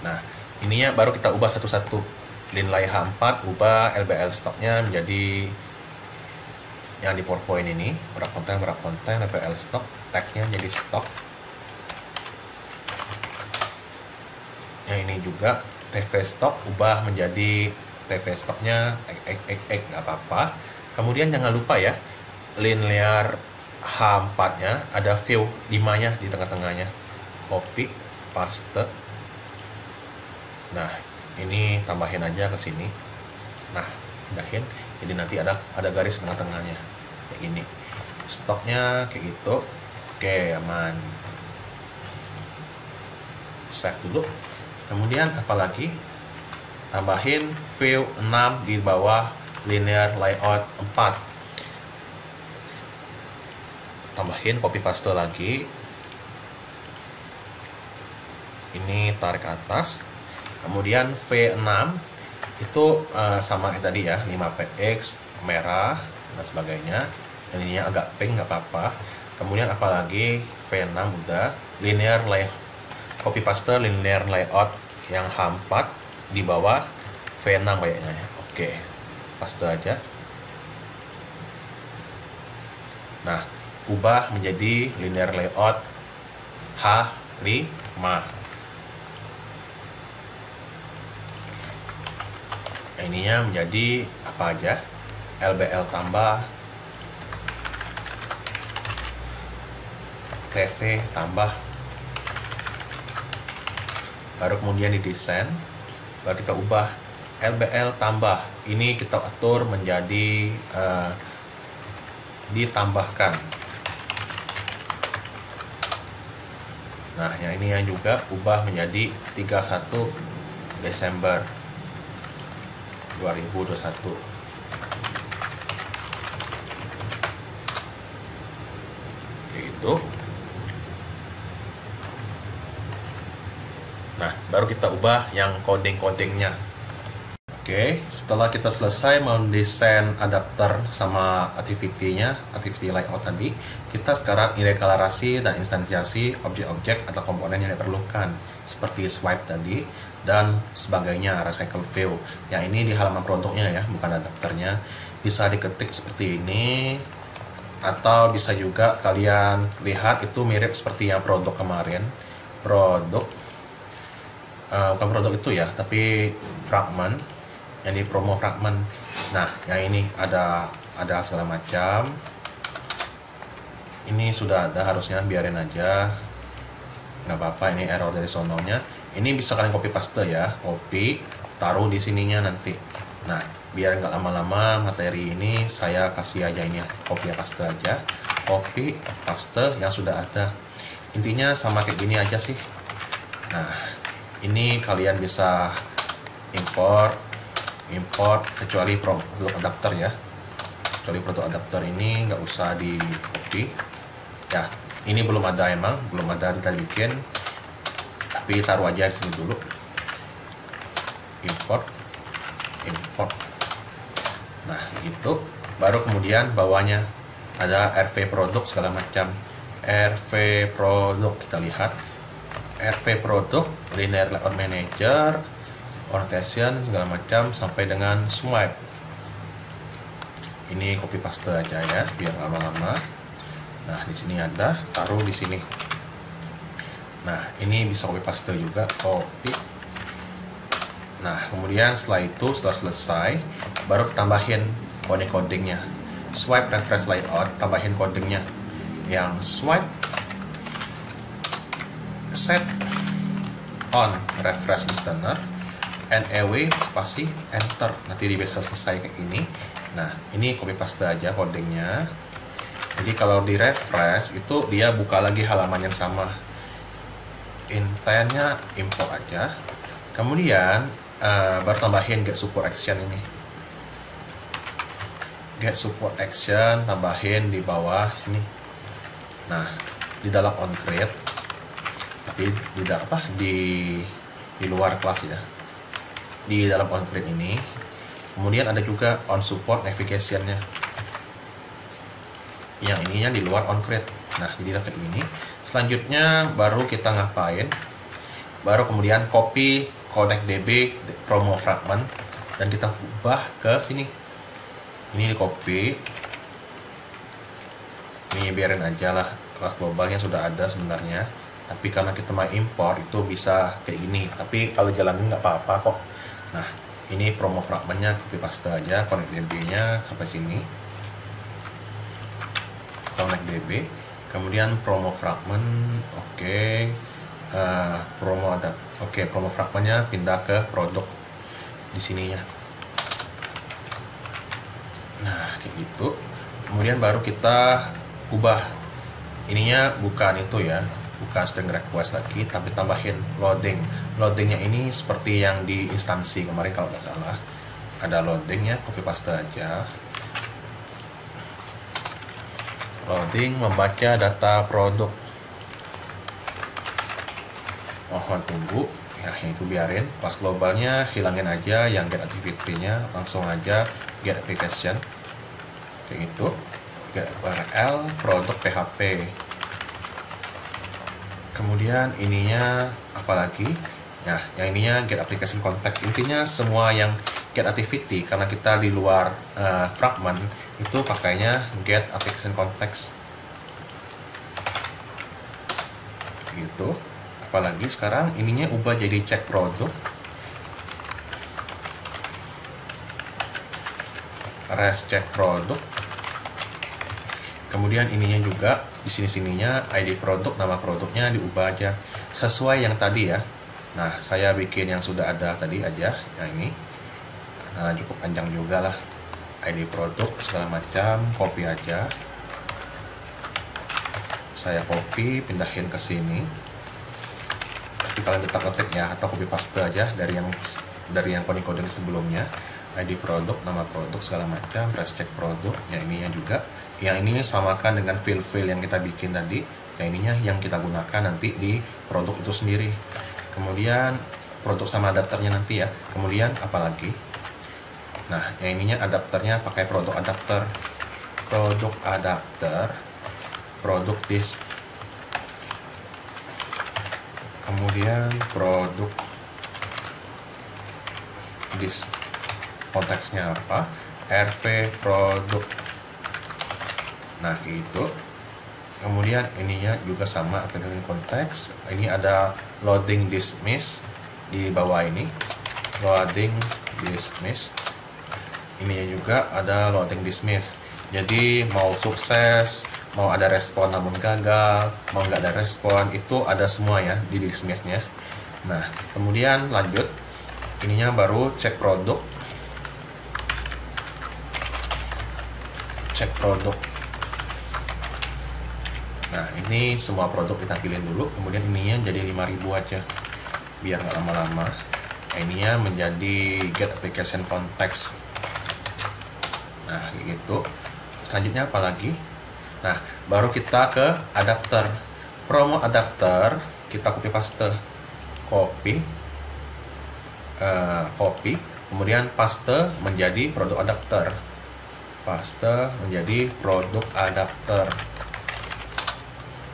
Nah ininya baru kita ubah satu-satu. Linlay H4 ubah LBL stocknya menjadi yang di PowerPoint ini. Berat konten berat konten LBL stock. Teksnya jadi stock yang ini juga TV stock ubah menjadi TV stoknya ek ek ek nggak apa-apa. Kemudian jangan lupa ya linear H4 nya ada view 5 nya di tengah-tengahnya. Copy paste. Nah ini tambahin aja ke sini. Nah pindahin. Jadi nanti ada ada garis tengah-tengahnya. Kayak gini. Stoknya kayak gitu. Oke aman. Save dulu kemudian apalagi tambahin view 6 di bawah linear layout 4 tambahin copy paste lagi. Ini tarik ke atas. Kemudian V6 itu uh, sama kayak tadi ya 5px merah dan sebagainya. Ininya agak pink nggak apa-apa. Kemudian apalagi V6 udah linear layout copy paste linear layout yang H4 di bawah V6 kayaknya ya. Oke paste aja. Nah ubah menjadi linear layout H5 ininya menjadi apa aja? LBL tambah TV tambah baru kemudian didesain baru kita ubah. LBL tambah. Ini kita atur menjadi uh, ditambahkan. Nah yang ini yang juga ubah menjadi 31 Desember 2021 itu nah baru kita ubah yang coding-codingnya. Oke, setelah kita selesai mendesain adapter sama activity-nya, activity layout tadi, kita sekarang deklarasi dan instansiasi objek-objek atau komponen yang diperlukan, seperti swipe tadi, dan sebagainya recycle view. Yang ini di halaman produknya ya bukan adapternya. Bisa diketik seperti ini atau bisa juga kalian lihat itu mirip seperti yang produk kemarin. Produk uh, bukan produk itu ya tapi fragment yang di promo fragment. Nah yang ini ada ada segala macam. Ini sudah ada harusnya biarin aja. Nggak apa-apa ini error dari sononya. Ini bisa kalian copy paste ya copy taruh di sininya nanti. Nah biar nggak lama-lama materi ini saya kasih aja ini copy paste aja. Copy paste yang sudah ada. Intinya sama kayak gini aja sih. Nah ini kalian bisa import import kecuali produk adapter ya. Kecuali produk adapter ini nggak usah di copy ya ini belum ada emang belum ada kita bikin. Tapi taruh aja di sini dulu. Import import. Nah itu baru kemudian bawahnya ada RV produk segala macam. RV produk kita lihat RV produk linear layout manager orientation segala macam sampai dengan swipe ini copy paste aja ya biar lama-lama nah di sini ada taruh di sini Nah, ini bisa copy paste juga, copy. Nah, kemudian setelah itu, setelah selesai, baru tambahin coding codingnya. Swipe refresh layout, tambahin codingnya. Yang swipe set on refresh listener and away spasi enter. Nanti dia bisa selesai kayak ini nah ini copy paste aja codingnya. Jadi kalau di refresh itu dia buka lagi halaman yang sama. Intentnya import aja. Kemudian uh, baru tambahin get support action ini. Get support action tambahin di bawah sini. Nah di dalam on create tapi di apa di di luar kelas ya. Di dalam on create ini. Kemudian ada juga on support navigationnya. Yang ininya di luar on create nah jadi kayak ini. Selanjutnya baru kita ngapain? Baru kemudian copy connect db promo fragment. Dan kita ubah ke sini. Ini di copy. Ini biarin aja lah. Kelas globalnya sudah ada sebenarnya tapi karena kita mau import itu bisa kayak gini. Tapi kalau jalanin nggak apa-apa kok. Nah ini promo fragmentnya copy paste aja connect db nya sampai sini. Connect db kemudian promo fragment oke. Okay. uh, promo ada oke okay, promo fragmentnya pindah ke produk di sininya. Nah kayak gitu. Kemudian baru kita ubah. Ininya bukan itu ya bukan string request lagi tapi tambahin loading. Loadingnya ini seperti yang di instansi kemarin kalau nggak salah. Ada loadingnya copy paste aja. Loading membaca data produk. Mohon tunggu. Ya itu biarin. Kelas globalnya hilangin aja yang get activity nya langsung aja get application. Kayak gitu. Get URL produk PHP kemudian ininya apalagi ya yang ininya get application context intinya semua yang get activity karena kita di luar uh, fragment itu pakainya get application context gitu. Apalagi sekarang ininya ubah jadi check produk. Res check produk kemudian ininya juga di sini sininya ID produk nama produknya diubah aja. Sesuai yang tadi ya. Nah saya bikin yang sudah ada tadi aja yang ini. Nah cukup panjang juga lah. ID produk segala macam copy aja. Saya copy pindahin ke sini. Tapi kalian tetap ketik ya atau copy paste aja dari yang dari yang coding sebelumnya ID produk nama produk segala macam press check produk yang ininya juga yang ini samakan dengan file-file yang kita bikin tadi yang ininya yang kita gunakan nanti di produk itu sendiri kemudian produk sama adapternya nanti ya kemudian apalagi Nah, yang ininya adapternya pakai produk adapter. Produk adapter, produk disk. Kemudian produk disk. Konteksnya apa? RV produk. Nah, itu. Kemudian ininya juga sama dengan konteks. Ini ada loading dismiss di bawah ini. Loading dismiss ini juga ada loading dismiss jadi mau sukses mau ada respon namun gagal mau nggak ada respon itu ada semua ya di dismissnya nah kemudian lanjut ininya baru cek produk cek produk. Nah ini semua produk kita pilih dulu kemudian ininya jadi 5000 aja biar nggak lama-lama. Nah, ininya menjadi get application context nah gitu. Selanjutnya apa lagi? Nah baru kita ke adapter. Promo adapter kita copy paste copy. Uh, copy. Kemudian paste menjadi produk adapter paste menjadi produk adapter.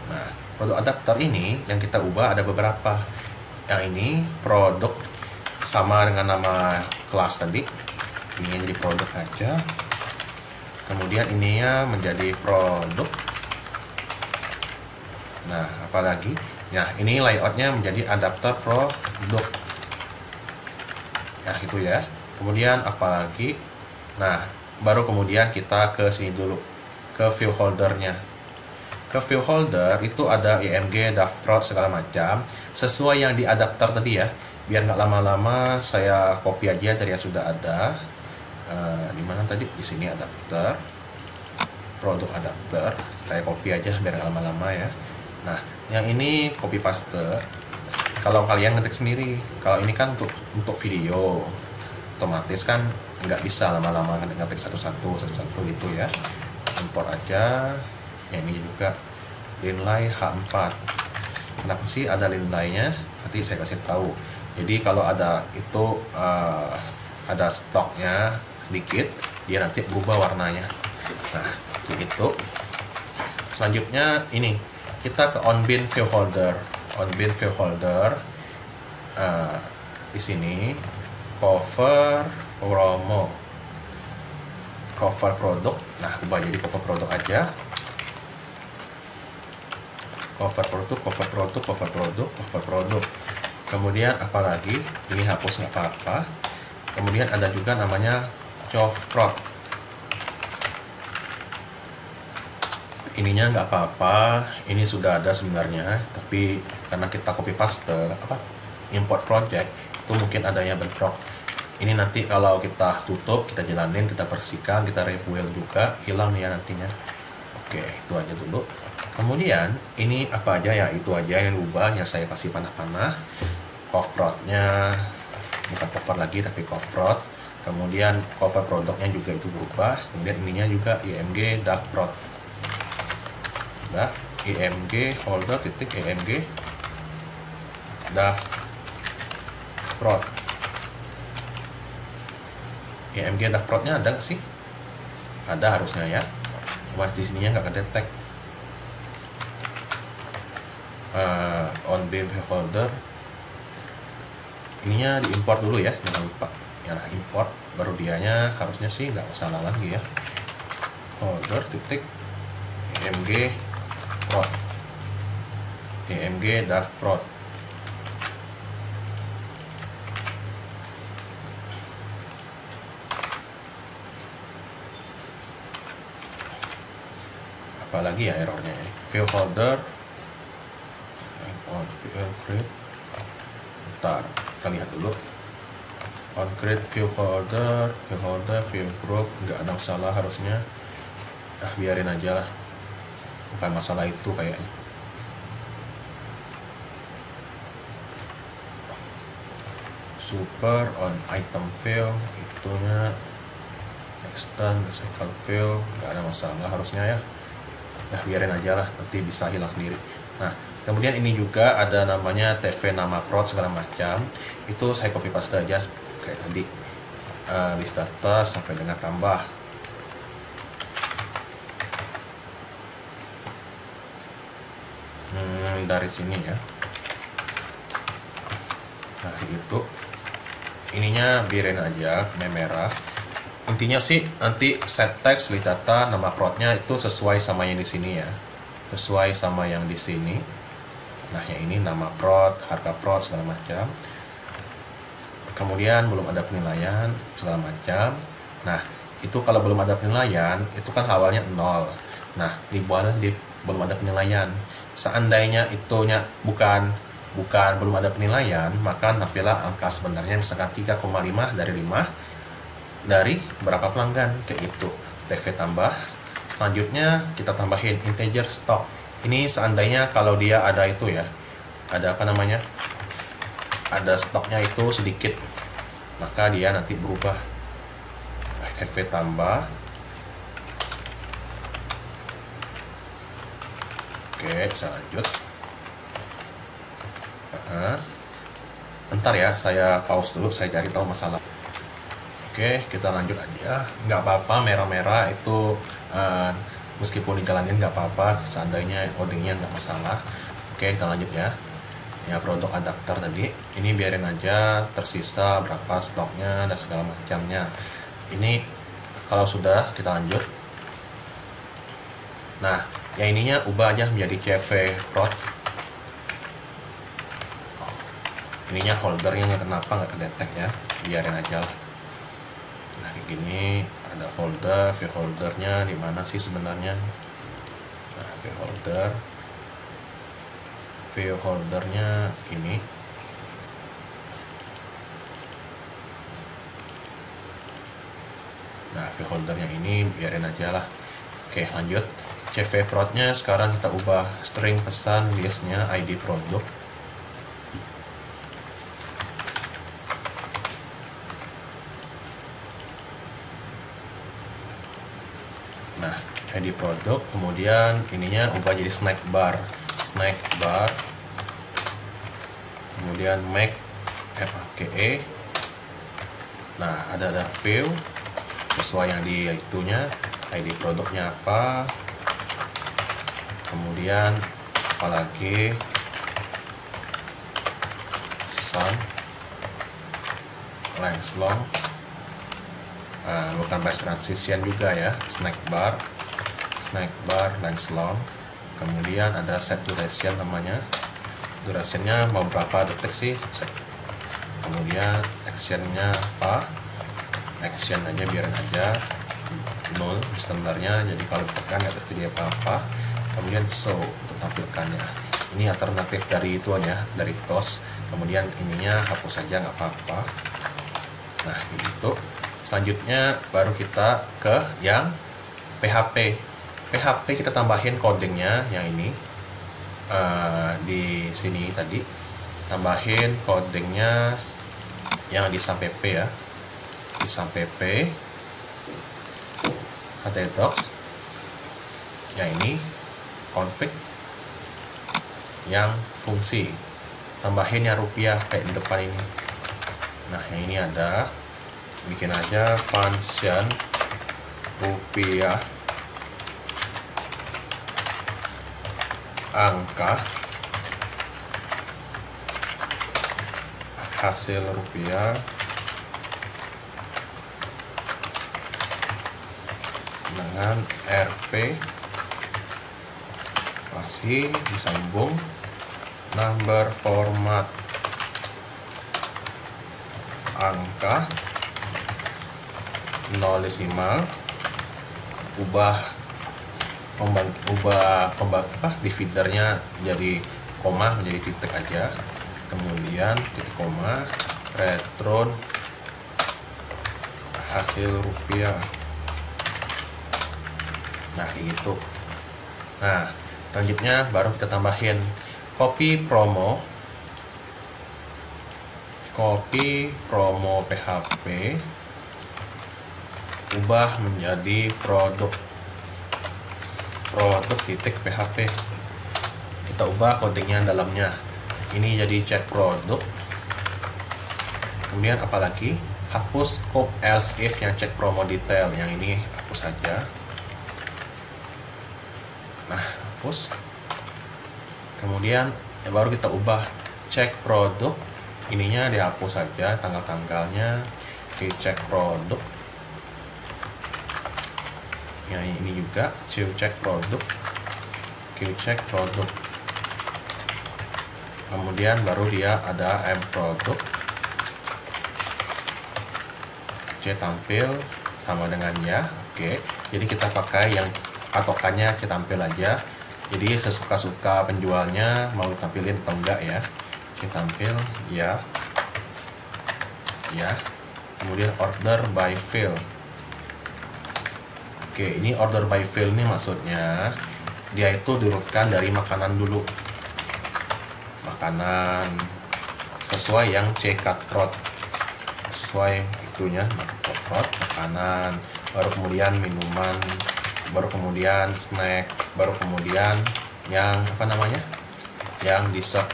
Nah produk adapter ini yang kita ubah ada beberapa. Yang ini produk sama dengan nama kelas tadi. Ini jadi produk aja. Kemudian ininya menjadi produk. Nah apalagi nah ini layoutnya menjadi adapter produk. Nah itu ya. Kemudian apalagi nah baru kemudian kita ke sini dulu ke view holdernya. Ke view holder itu ada img daftar segala macam. Sesuai yang di adapter tadi ya biar nggak lama-lama saya copy aja dari yang sudah ada. Uh, di mana tadi? Di sini adapter. Produk adapter. Saya copy aja biar lama-lama ya. Nah yang ini copy paste. Kalau kalian ngetik sendiri kalau ini kan untuk untuk video otomatis kan nggak bisa lama-lama ngetik satu-satu satu-satu gitu ya. Import aja ya ini juga. Linlay H4 kenapa sih ada linlaynya nanti saya kasih tahu. Jadi kalau ada itu uh, ada stoknya sedikit dia nanti berubah warnanya. Nah begitu selanjutnya ini. Kita ke on bin view holder. On bin view holder uh, di sini cover promo cover produk. Nah ubah jadi cover produk aja. Cover produk cover produk cover produk cover produk. Kemudian apalagi? Ini hapus nggak apa-apa. Kemudian ada juga namanya Jovprod ininya nggak apa-apa. Ini sudah ada sebenarnya tapi karena kita copy paste apa import project itu mungkin adanya bentrok ini nanti kalau kita tutup kita jalanin kita bersihkan kita rebuild juga hilang ya nantinya. Oke itu aja dulu. Kemudian ini apa aja? Ya itu aja yang ubah yang saya kasih panah-panah. Cover bukan cover lagi tapi cover kemudian cover produknya juga itu berubah. Kemudian ininya juga IMG dark dark IMG holder titik IMG dark prod IMG dark prod-nya ada nggak sih? Ada harusnya ya. Cuma di sininya nggak kedetek. Uh, on beam holder ininya diimport dulu ya jangan lupa ya import baru dianya harusnya sih nggak masalah lagi ya holder titik EMG prod EMG dark prod apalagi ya errornya ya. view holder on create. Ntar kita lihat dulu. On create view holder view holder view group. Nggak ada masalah harusnya. Ah biarin aja lah. Bukan masalah itu kayaknya. Super on item view itunya. Extend recycle view nggak ada masalah harusnya ya ya biarin aja lah nanti bisa hilang sendiri. Nah kemudian ini juga ada namanya TV nama prod segala macam. Itu saya copy paste aja kayak tadi. Uh, list data sampai dengan tambah. Hmm, dari sini ya. Nah itu. Ininya biarin aja merah intinya sih nanti set text list data nama protnya itu sesuai sama yang di sini ya. Sesuai sama yang di sini. Nah yang ini nama prot harga prot segala macam. Kemudian belum ada penilaian segala macam. Nah itu kalau belum ada penilaian itu kan awalnya nol. Nah dibuat di belum ada penilaian. Seandainya itunya bukan bukan belum ada penilaian maka tampillah angka sebenarnya misalkan 3,5 dari 5 dari berapa pelanggan kayak itu TV tambah. Selanjutnya kita tambahin integer stock. Ini seandainya kalau dia ada itu ya ada apa namanya? Ada stoknya itu sedikit maka dia nanti berubah. TV tambah. Oke bisa lanjut. Uh, ntar ya saya pause dulu saya cari tahu masalah Oke, kita lanjut aja. Nggak apa-apa merah-merah itu uh, meskipun dijalanin nggak apa-apa. Seandainya codingnya nggak masalah. Oke, kita lanjut ya. Ya produk adapter tadi, ini biarin aja tersisa berapa stoknya dan segala macamnya. Ini kalau sudah kita lanjut. Nah, yang ininya ubah aja menjadi CV prod. Ininya holdernya kenapa nggak kedetek ya? Biarin aja lah nah gini ada folder view holdernya di mana sih sebenarnya? Nah view holder view holdernya ini. Nah view holdernya ini biarin aja lah. Oke lanjut. CV prod-nya sekarang kita ubah string pesan listnya ID produk ID produk kemudian ininya ubah jadi snack bar. Snack bar. Kemudian make FAKE nah ada ada view. Sesuai yang di itunya ID produknya apa. Kemudian apalagi sun. Length long. Uh, bukan best transition juga ya snack bar snack bar length long kemudian ada set duration namanya. Durationnya mau berapa detik sih? Kemudian actionnya apa? Action aja biarin aja. Nol standarnya. Jadi kalau ditekan nggak terjadi apa-apa. Kemudian show untuk tampilkannya. Ini alternatif dari itu ya dari tos. Kemudian ininya hapus saja nggak apa-apa. Nah gitu. Selanjutnya baru kita ke yang PHP PHP kita tambahin codingnya yang ini. Uh, di sini tadi. Tambahin codingnya yang di pp ya. Di pp htdocs yang ini config yang fungsi. Tambahin yang rupiah kayak di depan ini. Nah yang ini ada. Bikin aja function rupiah angka hasil rupiah. Dengan RP masih disambung number format angka 0 desimal ubah ubah pembang, apa dividernya jadi koma menjadi titik aja. Kemudian titik koma retron hasil rupiah. Nah gitu. Nah selanjutnya baru kita tambahin. Copy promo. Copy promo PHP ubah menjadi produk produk titik PHP kita ubah codingnya dalamnya. Ini jadi cek produk kemudian apalagi? Hapus scope else if yang cek promo detail. Yang ini hapus saja. Nah hapus. Kemudian ya baru kita ubah cek produk ininya dihapus saja tanggal-tanggalnya di cek produk ya ini juga cek produk. Cek produk. Kemudian baru dia ada M produk. C tampil sama dengan ya oke jadi kita pakai yang patokannya C tampil aja. Jadi sesuka-suka penjualnya mau tampilin atau enggak ya. C tampil ya. Ya. Kemudian order by fill oke ini order by fill ini maksudnya. Dia itu diurutkan dari makanan dulu. Makanan sesuai yang C prot sesuai itunya prot makanan. Baru kemudian minuman. Baru kemudian snack. Baru kemudian yang apa namanya? Yang dessert.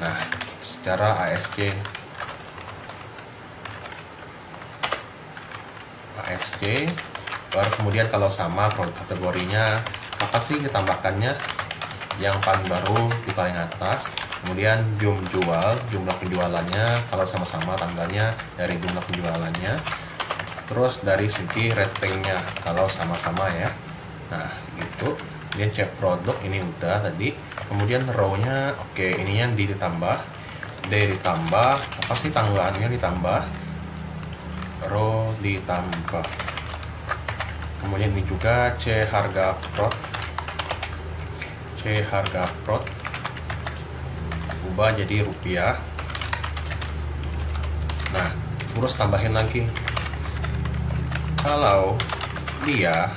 Nah secara ASC ASC baru kemudian kalau sama produk kategorinya apa sih ditambahkannya? Yang paling baru di paling atas. Kemudian jum jual jumlah penjualannya kalau sama-sama tanggalnya dari jumlah penjualannya. Terus dari segi ratingnya kalau sama-sama ya. Nah gitu. Kemudian cek produk ini udah tadi. Kemudian row nya oke okay, ini yang ditambah. D ditambah apa sih tanggalannya ditambah row ditambah kemudian ini juga C harga prod C harga prot. Ubah jadi rupiah. Nah terus tambahin lagi. Kalau dia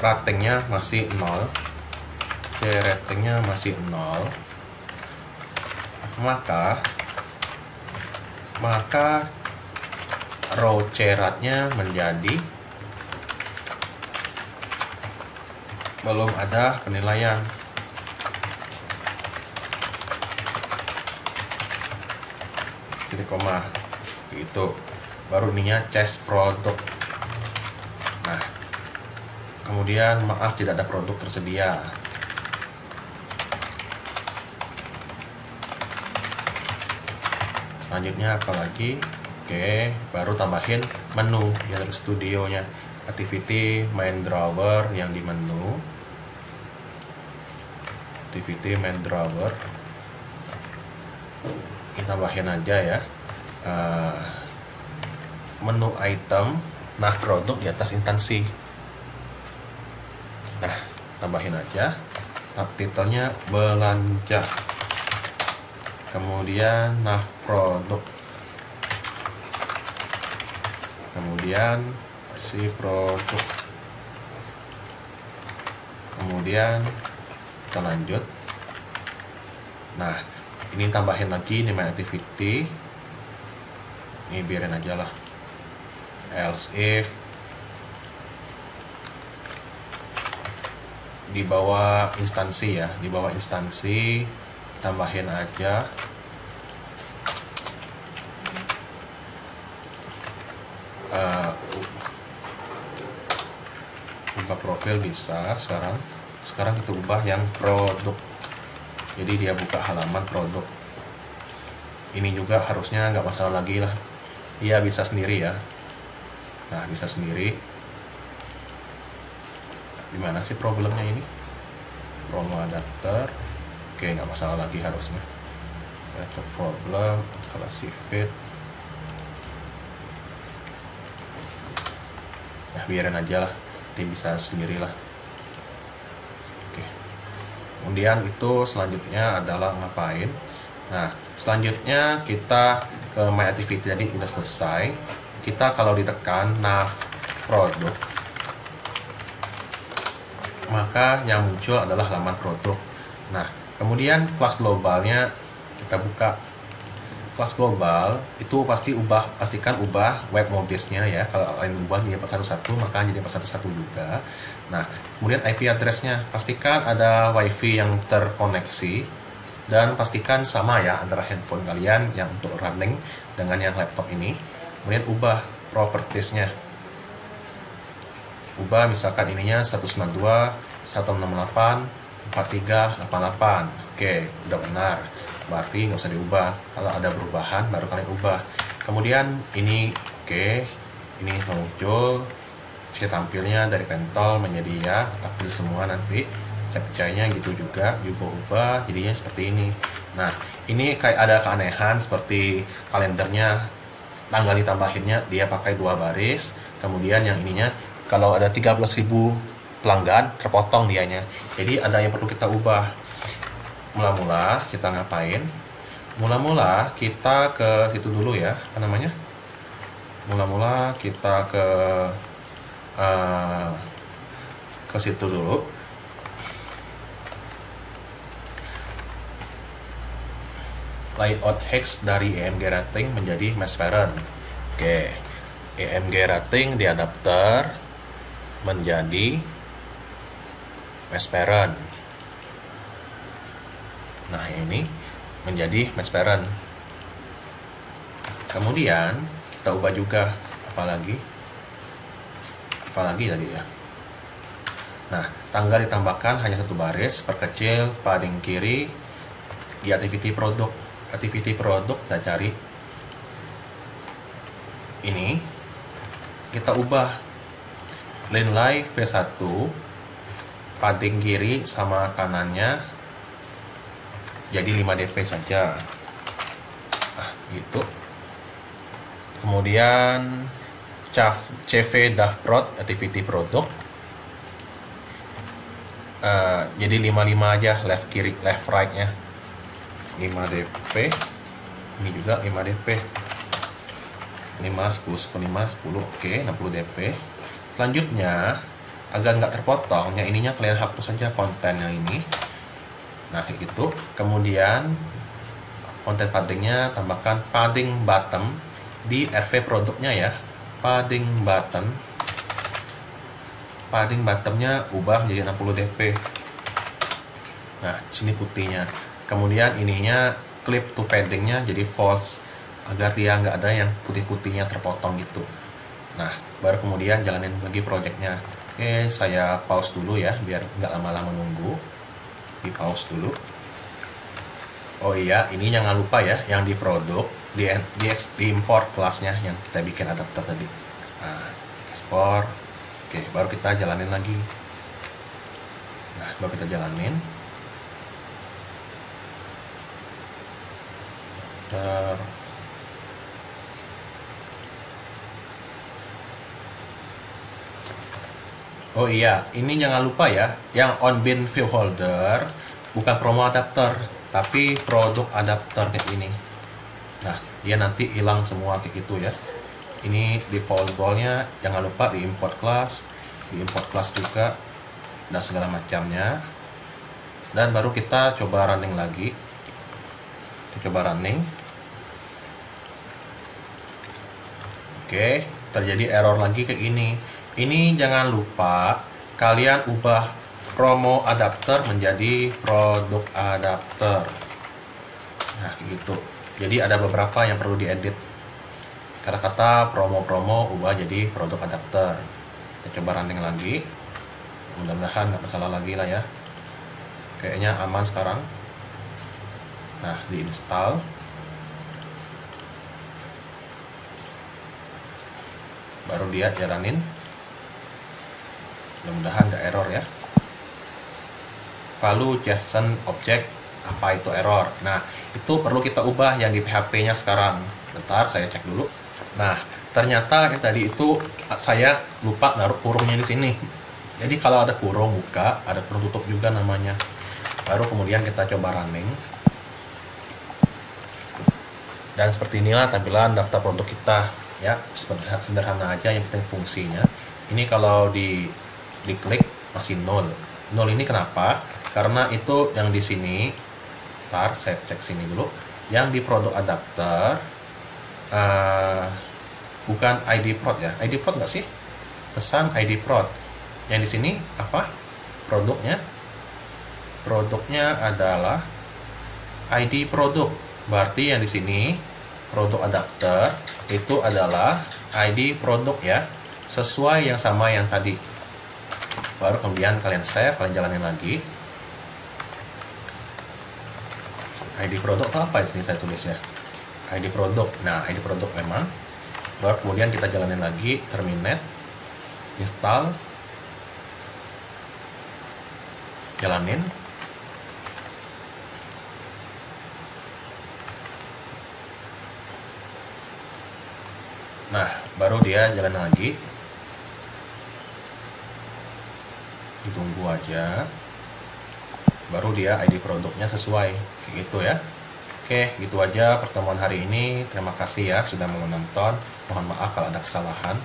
ratingnya masih 0 C ratingnya masih 0 maka maka row C ratnya menjadi belum ada penilaian. Titik koma. Itu baru ininya test produk. Nah kemudian maaf tidak ada produk tersedia selanjutnya apalagi oke baru tambahin menu yang studionya. Activity main drawer yang di menu. Activity main drawer. Kita tambahin aja ya. Uh, menu item nah produk di atas instansi tambahin aja. Titelnya belanja kemudian nav produk kemudian si produk kemudian kita lanjut nah ini tambahin lagi name activity. Ini biarin aja lah. Else if di bawah instansi ya di bawah instansi tambahin aja. Uh, ubah profil bisa sekarang. Sekarang kita ubah yang produk. Jadi dia buka halaman produk. Ini juga harusnya nggak masalah lagi lah. Dia bisa sendiri ya. Nah bisa sendiri. Gimana sih problemnya ini? Promo adapter oke nggak masalah lagi harusnya. Itu problem classify ya biarin aja lah. Dia bisa sendiri lah. Oke. Kemudian itu selanjutnya adalah ngapain? Nah selanjutnya kita ke my activity. Jadi udah selesai. Kita kalau ditekan nav produk maka yang muncul adalah halaman produk. Nah, kemudian kelas globalnya kita buka. Kelas global itu pasti ubah, pastikan ubah web modesnya ya. Kalau kalian ubah jadi 411 maka jadi 411 juga. Nah, kemudian IP addressnya pastikan ada WiFi yang terkoneksi dan pastikan sama ya antara handphone kalian yang untuk running dengan yang laptop ini. Kemudian ubah propertiesnya ubah misalkan ininya 192 168 4388 oke udah benar. Berarti nggak usah diubah. Kalau ada perubahan baru kalian ubah. Kemudian ini oke ini muncul. Saya tampilnya dari pentol menjadi ya tampil semua nanti. Capcanya gitu juga diubah-ubah jadinya seperti ini. Nah ini kayak ada keanehan seperti kalendernya tanggal ditambahinnya dia pakai dua baris. Kemudian yang ininya kalau ada 13.000 pelanggan terpotong dianya. Jadi ada yang perlu kita ubah. Mula-mula kita ngapain? Mula-mula kita ke situ dulu ya apa namanya? Mula-mula kita ke uh, ke situ dulu. Layout hex dari EMG rating menjadi mesh parent. Oke. EMG rating di adapter menjadi mesh parent. Nah, ini menjadi mesh parent. Kemudian kita ubah juga apalagi apalagi tadi ya. Nah, tanggal ditambahkan hanya satu baris, perkecil paling kiri di activity produk. Activity produk kita cari ini kita ubah Linlay V1 padding kiri sama kanannya. Jadi 5 dp saja. Ah, gitu. Kemudian CV Dafprod activity product uh, jadi 55 aja left kiri left right nya 5 dp ini juga 5 dp 5 10 10 5 10 oke okay, 60 dp selanjutnya agar nggak terpotong yang ininya kalian hapus saja konten yang ini. Nah itu kemudian konten paddingnya tambahkan padding bottom di RV produknya ya. Padding bottom. Padding bottomnya ubah menjadi 60 dp nah sini putihnya. Kemudian ininya clip to paddingnya jadi false agar dia nggak ada yang putih-putihnya terpotong gitu. Nah, baru kemudian jalanin lagi projectnya. Oke, saya pause dulu ya, biar nggak lama-lama nunggu. Di pause dulu. Oh iya, ini jangan lupa ya, yang di produk, di, di, di import kelasnya yang kita bikin adapter tadi. Nah, ekspor. Oke, baru kita jalanin lagi. Nah, baru kita jalanin. Ter Oh iya, ini jangan lupa ya, yang on bin view holder bukan promo adapter, tapi produk adapter kayak ini. Nah, dia nanti hilang semua kayak gitu ya. Ini default role-nya jangan lupa di import class, di import class juga dan segala macamnya. Dan baru kita coba running lagi. Kita coba running. Oke, terjadi error lagi kayak ini ini jangan lupa kalian ubah promo adapter menjadi produk adapter. Nah gitu. Jadi ada beberapa yang perlu diedit. Kata-kata promo-promo ubah jadi produk adapter. Kita coba running lagi. Mudah-mudahan nggak masalah lagi lah ya. Kayaknya aman sekarang. Nah diinstal. Baru dia jalanin mudah-mudahan nggak error ya. Lalu JSON object apa itu error? Nah itu perlu kita ubah yang di PHP nya sekarang. Bentar saya cek dulu. Nah ternyata yang tadi itu saya lupa naruh kurungnya di sini. Jadi kalau ada kurung buka. Ada kurung tutup juga namanya. Baru kemudian kita coba running. Dan seperti inilah tampilan daftar produk kita. Ya sederhana aja yang penting fungsinya. Ini kalau di diklik masih nol. Nol ini kenapa? Karena itu yang di sini ntar saya cek sini dulu. Yang di produk adapter uh, bukan ID prod ya. ID prod nggak sih? Pesan ID prod. Yang di sini apa? Produknya? Produknya adalah ID produk. Berarti yang di sini produk adapter itu adalah ID produk ya. Sesuai yang sama yang tadi baru kemudian kalian save kalian jalanin lagi. ID produk itu apa di sini saya tulis ya? ID produk. Nah ID produk memang baru kemudian kita jalanin lagi terminate install. Jalanin. Nah baru dia jalan lagi ditunggu aja. Baru dia ID produknya sesuai kayak gitu ya. Oke gitu aja pertemuan hari ini. Terima kasih ya sudah menonton. Mohon maaf kalau ada kesalahan